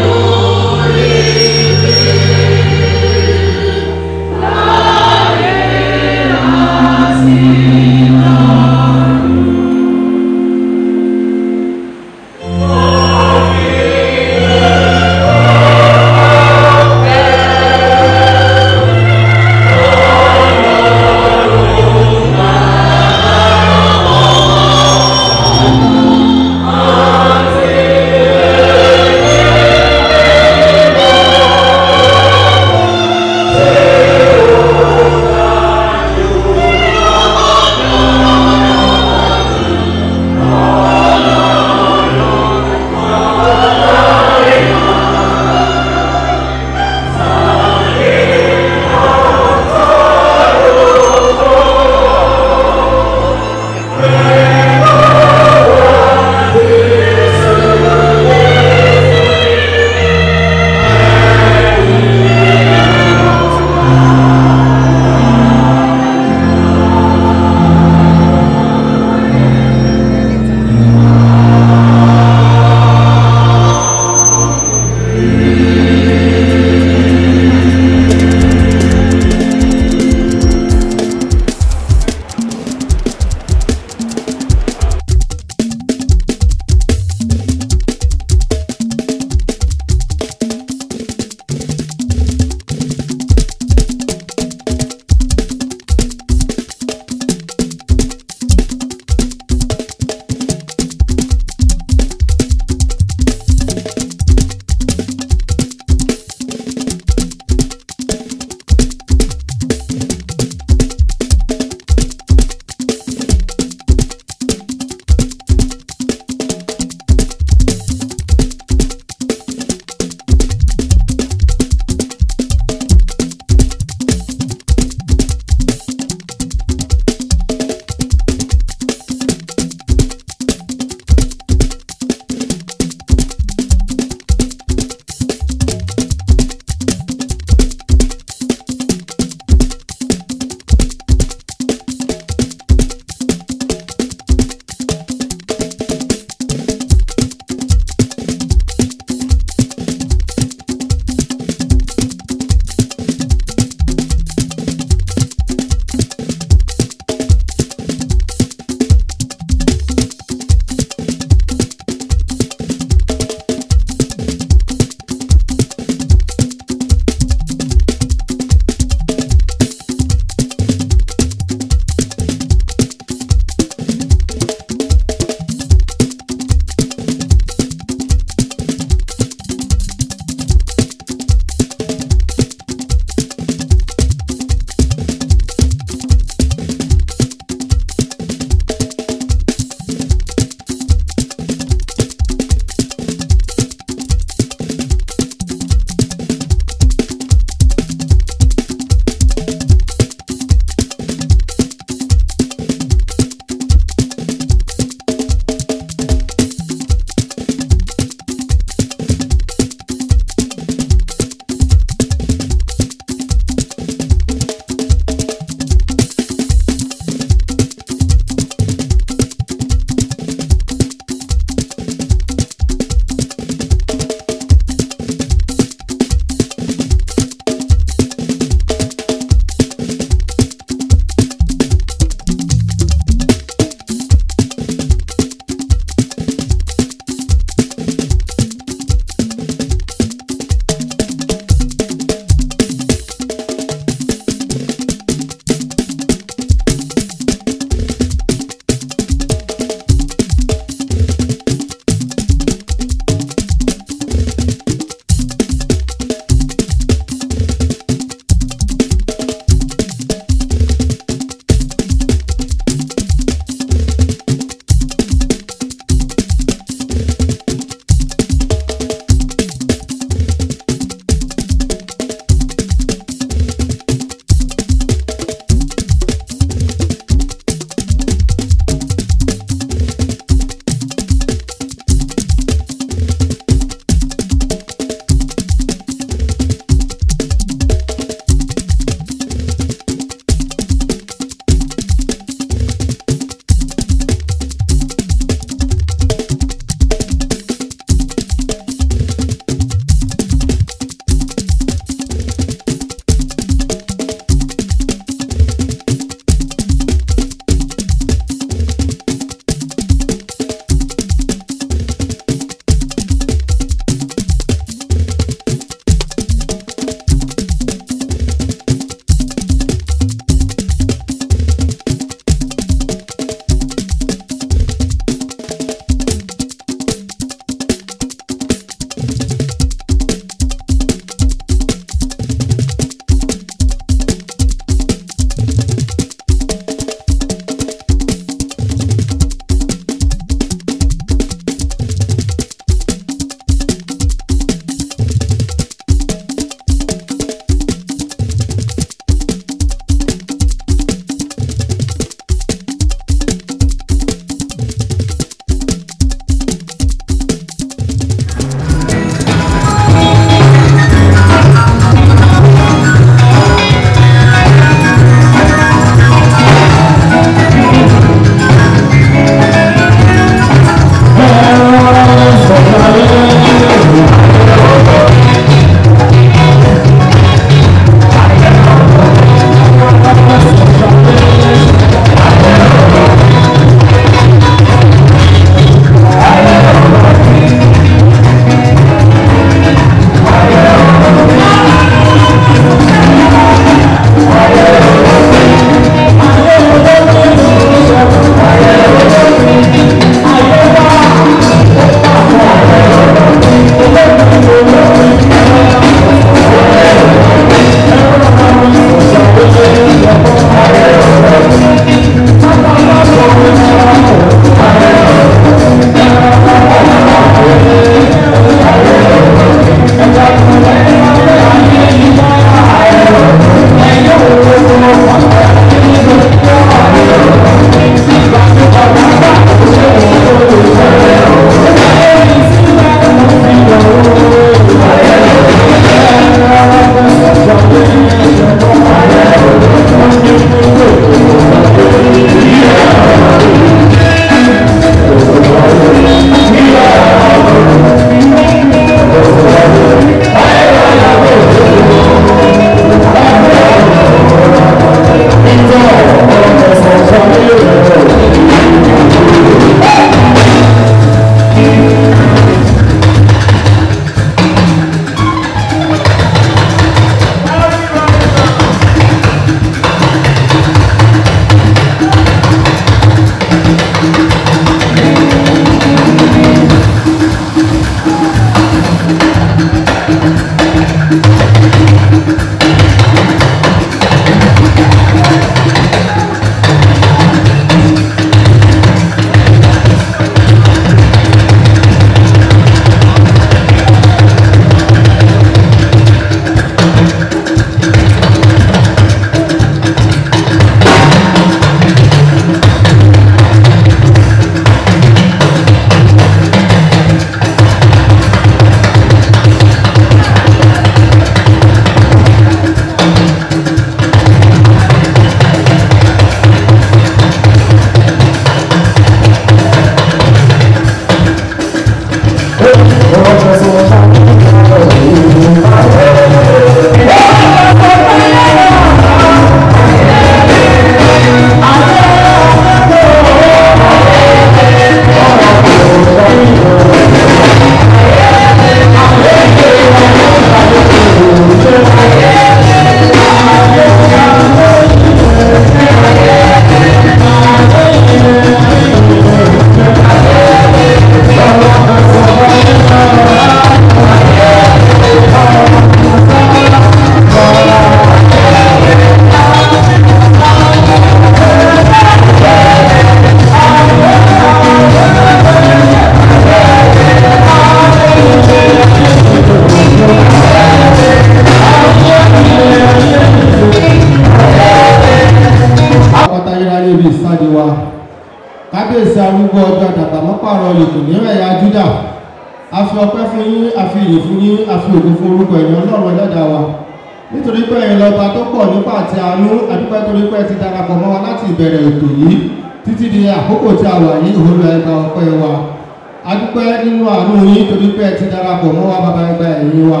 Ẹgbà ẹ̀yìn wa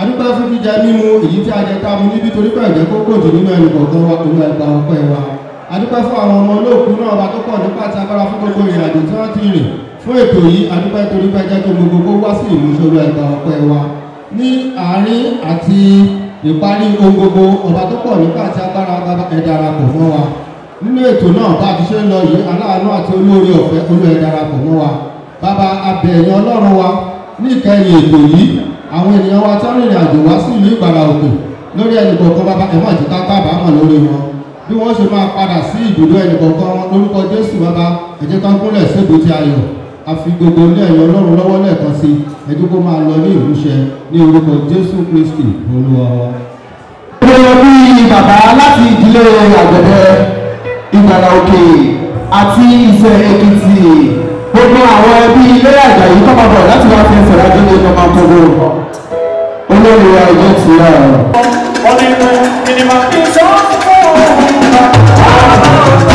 adúpẹ́ fún jíjẹ mímu èyí tí a jẹ ká mu níbi torí pé ẹ̀jẹ̀ kó gbòdì nínú ẹnì kọ̀ọ̀kan wa olú ẹgbà ọpẹ́ wa. Adúpẹ́ fún àwọn ọmọ olóòkú náà wa tó pọ̀ nípa àti agbára fún gbogbo ìrìn àjò tí wọ́n ti rìn fún ètò yìí. Adúpẹ́ torí pé jẹ́ kí gbogbo wá sí ìmúṣẹ olú ẹgbà ọpẹ́ wa. Ní àárín àti ìparí ohun gbogbo ọba tó pọ̀ nípa ti àwọn ènìyàn wa tó rìnrìn àjò wá sí ìlú ìgbàlà òkè lórí ẹnìkọ̀ọ̀kan bàbá ẹ̀wọ̀n àti ká kábàámọ̀ lórí wọn. Bí wọ́n ṣe máa padà sí ibùdó ẹnìkọ̀ọ̀kan wọn lórúkọ jésù bàbá ẹ̀jẹ̀ kan kúnlẹ̀ sébù ti ayọ̀. Àfi gbogbo ilé ẹ̀yọ́ ọlọ́run lọ́wọ́ lẹ́ẹ̀kan sí ẹjọ́ kó máa lọ ní ìmúṣẹ ní orúkọ jésù kristi olúwa wa. Mo bí bàbá láti ìdílé àgbẹ̀dẹ ìgbàlà òkè àti ìṣẹ̀ èkìtì. Gbogbo àwọn ẹbí ilé àjàyí kọ́ máa bọ̀ láti wá fi ẹsẹ̀ rájọ́ ní ọmọ àkọ́gbó wa ìjọ ti rà. Onínú ìnìmọ̀ kí n sọ Àwọn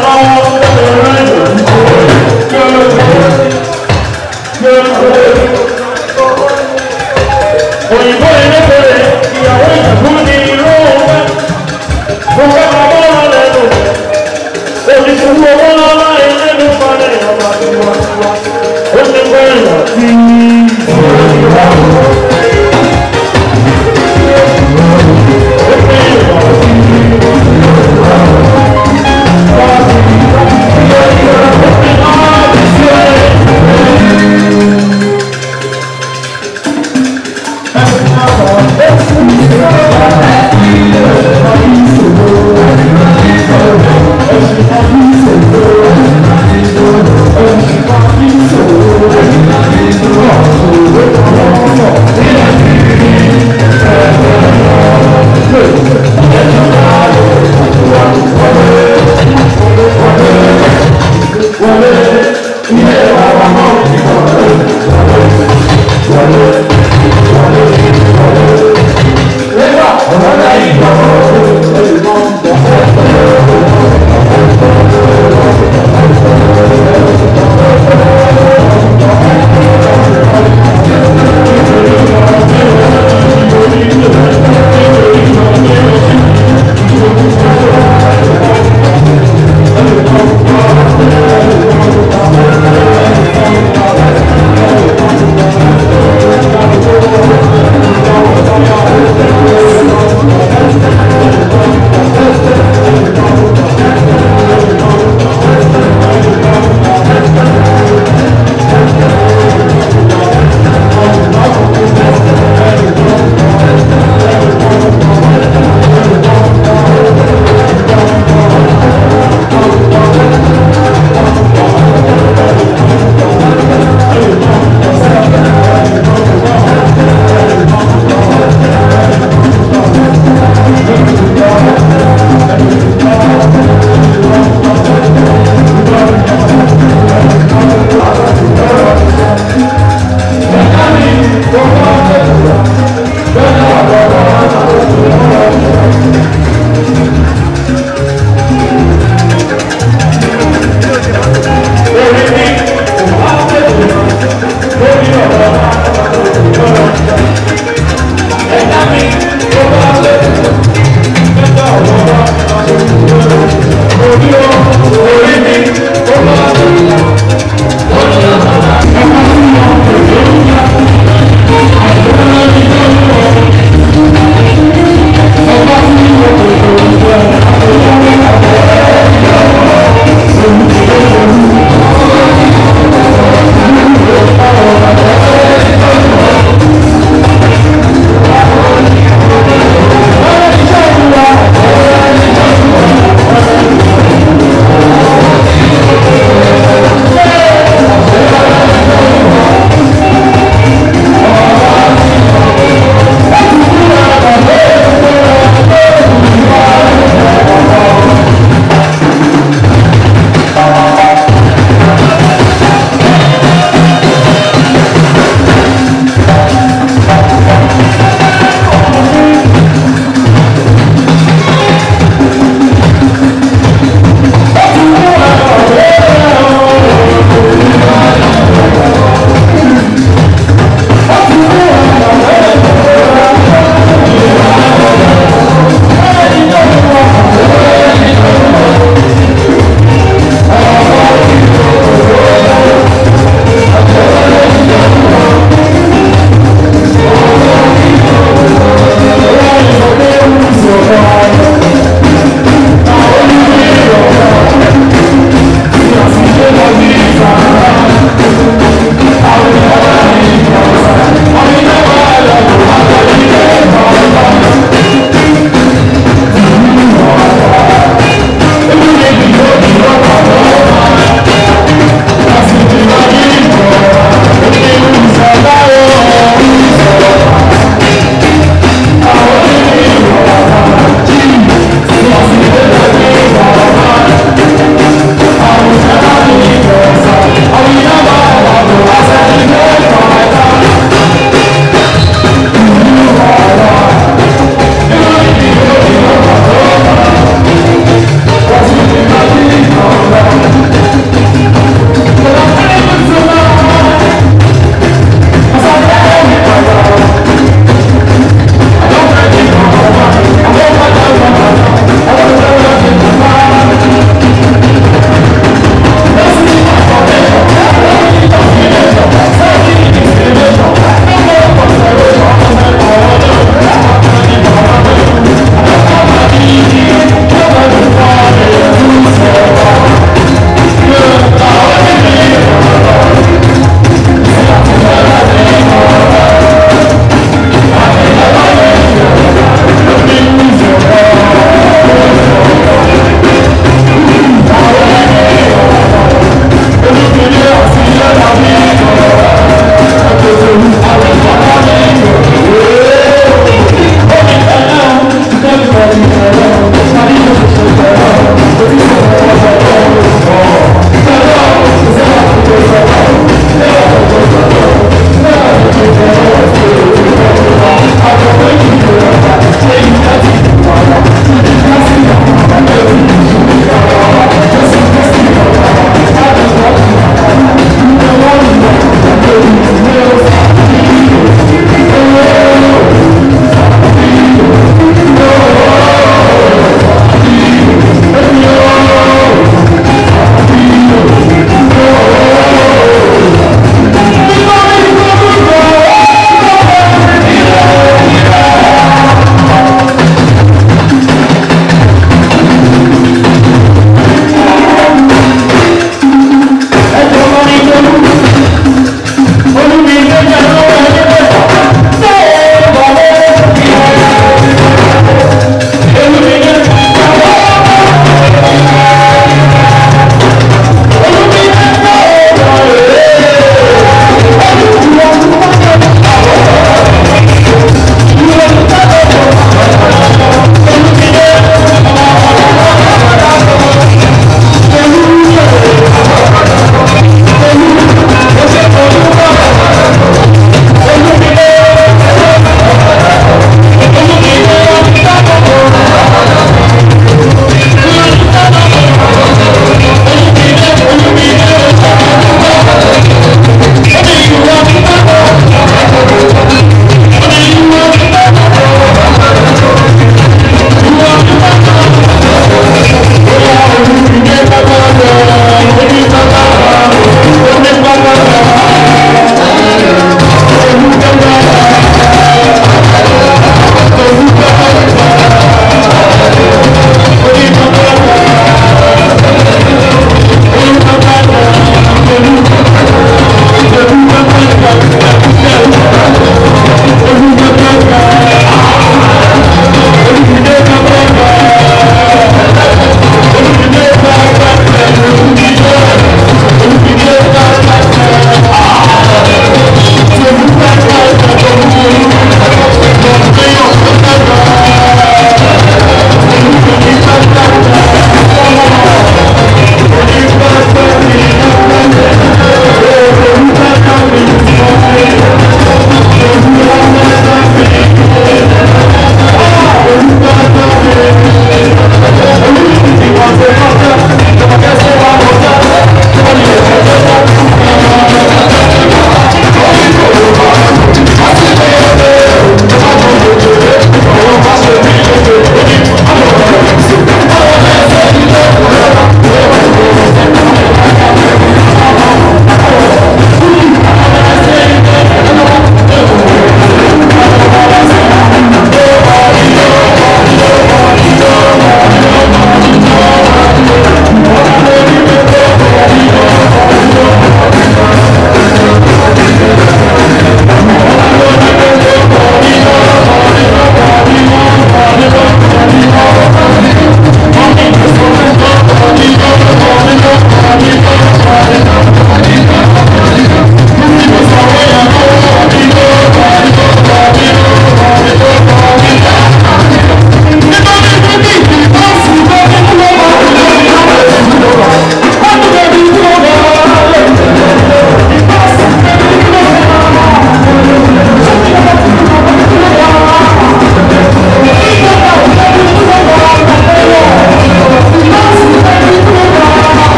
الله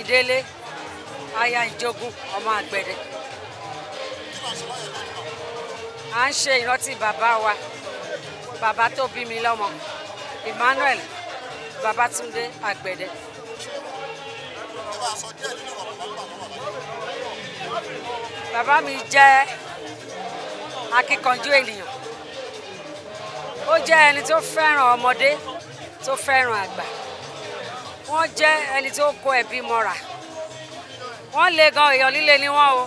bámidélé aya ìjogún ọmọ àgbẹ̀dẹ. À ń ṣe ìrántí bàbá wa bàbá tó bí mi lọ́mọ emmanuel babatunde àgbẹ̀dẹ. bàbá mi jẹ́ akíkanjú ènìyàn. Ó jẹ́ ẹni tó fẹ́ràn ọmọdé tó fẹ́ràn àgbà wọ́n jẹ́ ẹni tó kó ẹbí mọ́ra. Wọ́n le gan èèyàn líle ni wọ́n o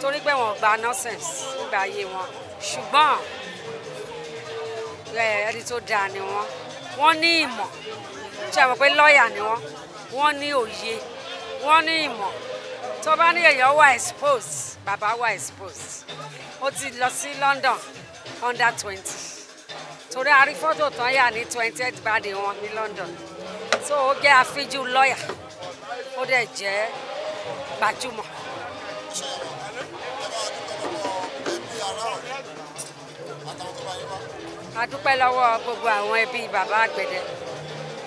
torí pé wọ́n gba nonsense nígbà ayé wọn. Ṣùgbọ́n ẹni tó dáa ni wọ́n. Wọ́n ní ìmọ̀. Ṣe àmọ̀ pé lọ́ọ̀yà ni wọ́n? Wọ́n ní òye. Wọ́n ní ìmọ̀. Tó bá ní èèyàn wà exposed bàbá wà exposed. Ó ti lọ sí London under twenty. Torí a rí fọ́tò tán yà ní twentieth birthday wọn ní London so ó jẹ́ afíjú lọ́ọ̀yà ó dẹ̀ jẹ́ gbajúmọ̀. a dúpẹ́ lọ́wọ́ gbogbo àwọn ẹbí bàbá àgbẹ̀dẹ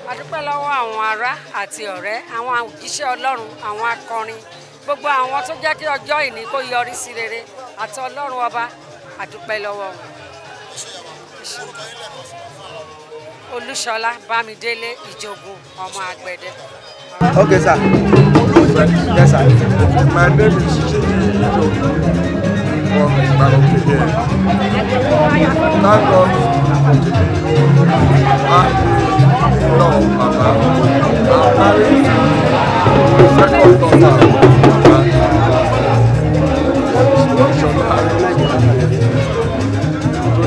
a dúpẹ́ lọ́wọ́ àwọn ará àti ọ̀rẹ́ àwọn òjíṣẹ́ ọlọ́run àwọn akọrin gbogbo àwọn tó jẹ́ kí ọjọ́ ìní kó yọrí sí rere àti ọlọ́run ọba a lọ́wọ́ wọn. Olúṣọlá bámidélé ìjògùn ọmọ àgbẹ̀dẹ. Okay, sir. Yes, sir. My name is Chidi Ijo from Ibaroke here. Thank God the love Baba. To the second daughter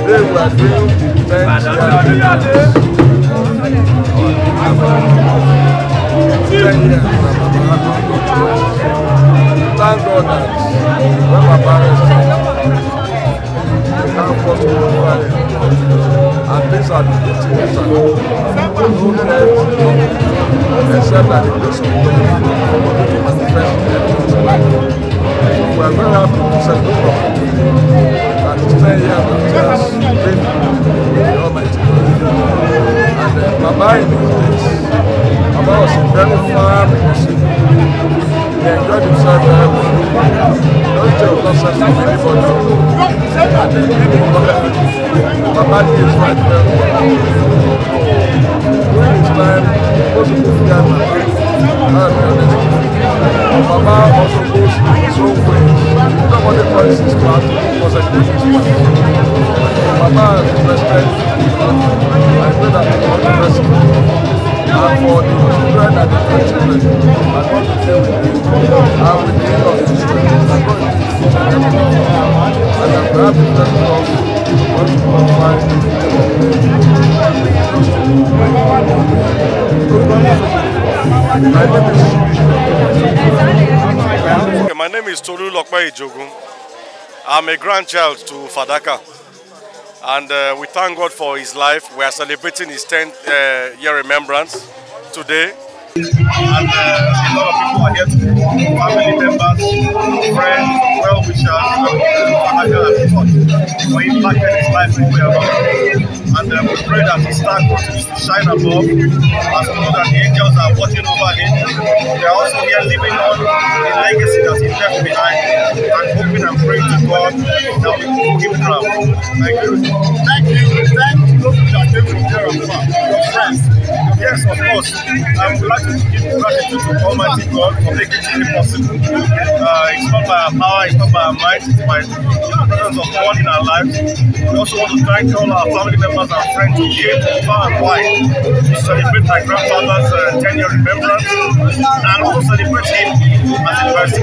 here. Ten years Thank God that when Baba rested, the campus was over and things are getting better. No death, except that the grace of God manifest in everyone's. So we are very happy to celebrate that it's 10 years that he has been the Almighty. And uh, Baba in his days, Baba was a very firm person. He enjoyed himself very well. Don't tell nonsense to anybody. and then him benefit. Baba did his right very well. During his time, most people fear him and the truth. Baba also goes own way. Nobody calls his class I think he's Baba has respect. I pray that God will bless him. And for the children and the grandchildren, and will stay with him. And with the end of his strength, and God will teach him everything. And I'm happy that God want to confide My name is Tolu Lokpe Ijogun. I'm a grandchild to Fadaka. And uh, we thank God for his life. We are celebrating his 10th uh, year remembrance today. and uh, a lot of people are here today. Family members, friends, well wishers, and for impacted his life the way. And uh, we pray that his star continues to shine above, as we know that the angels are watching over him. They are also here living on the legacy that he left behind, and hoping and praying to God that we will him proud. Thank you. Thank you. Thank you. That came from there and far, your friends. Yes, of course. I'm like to give gratitude to Almighty God for making it possible. Uh, it's not by our power, it's not by our might, it's by the presence of God in our lives. We also want to thank all our family members and friends who from far and wide to celebrate my grandfather's uh, 10 year remembrance and also celebrate him as a person.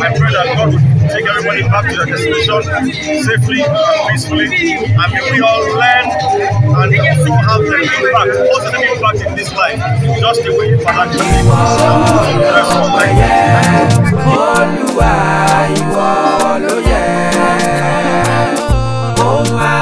I pray that God will take everybody back to their destination safely and peacefully. And may we all learn and also have the impact, positive impact in this life, just the way Father can Olúwa ìwọ ló yẹ. Ó máa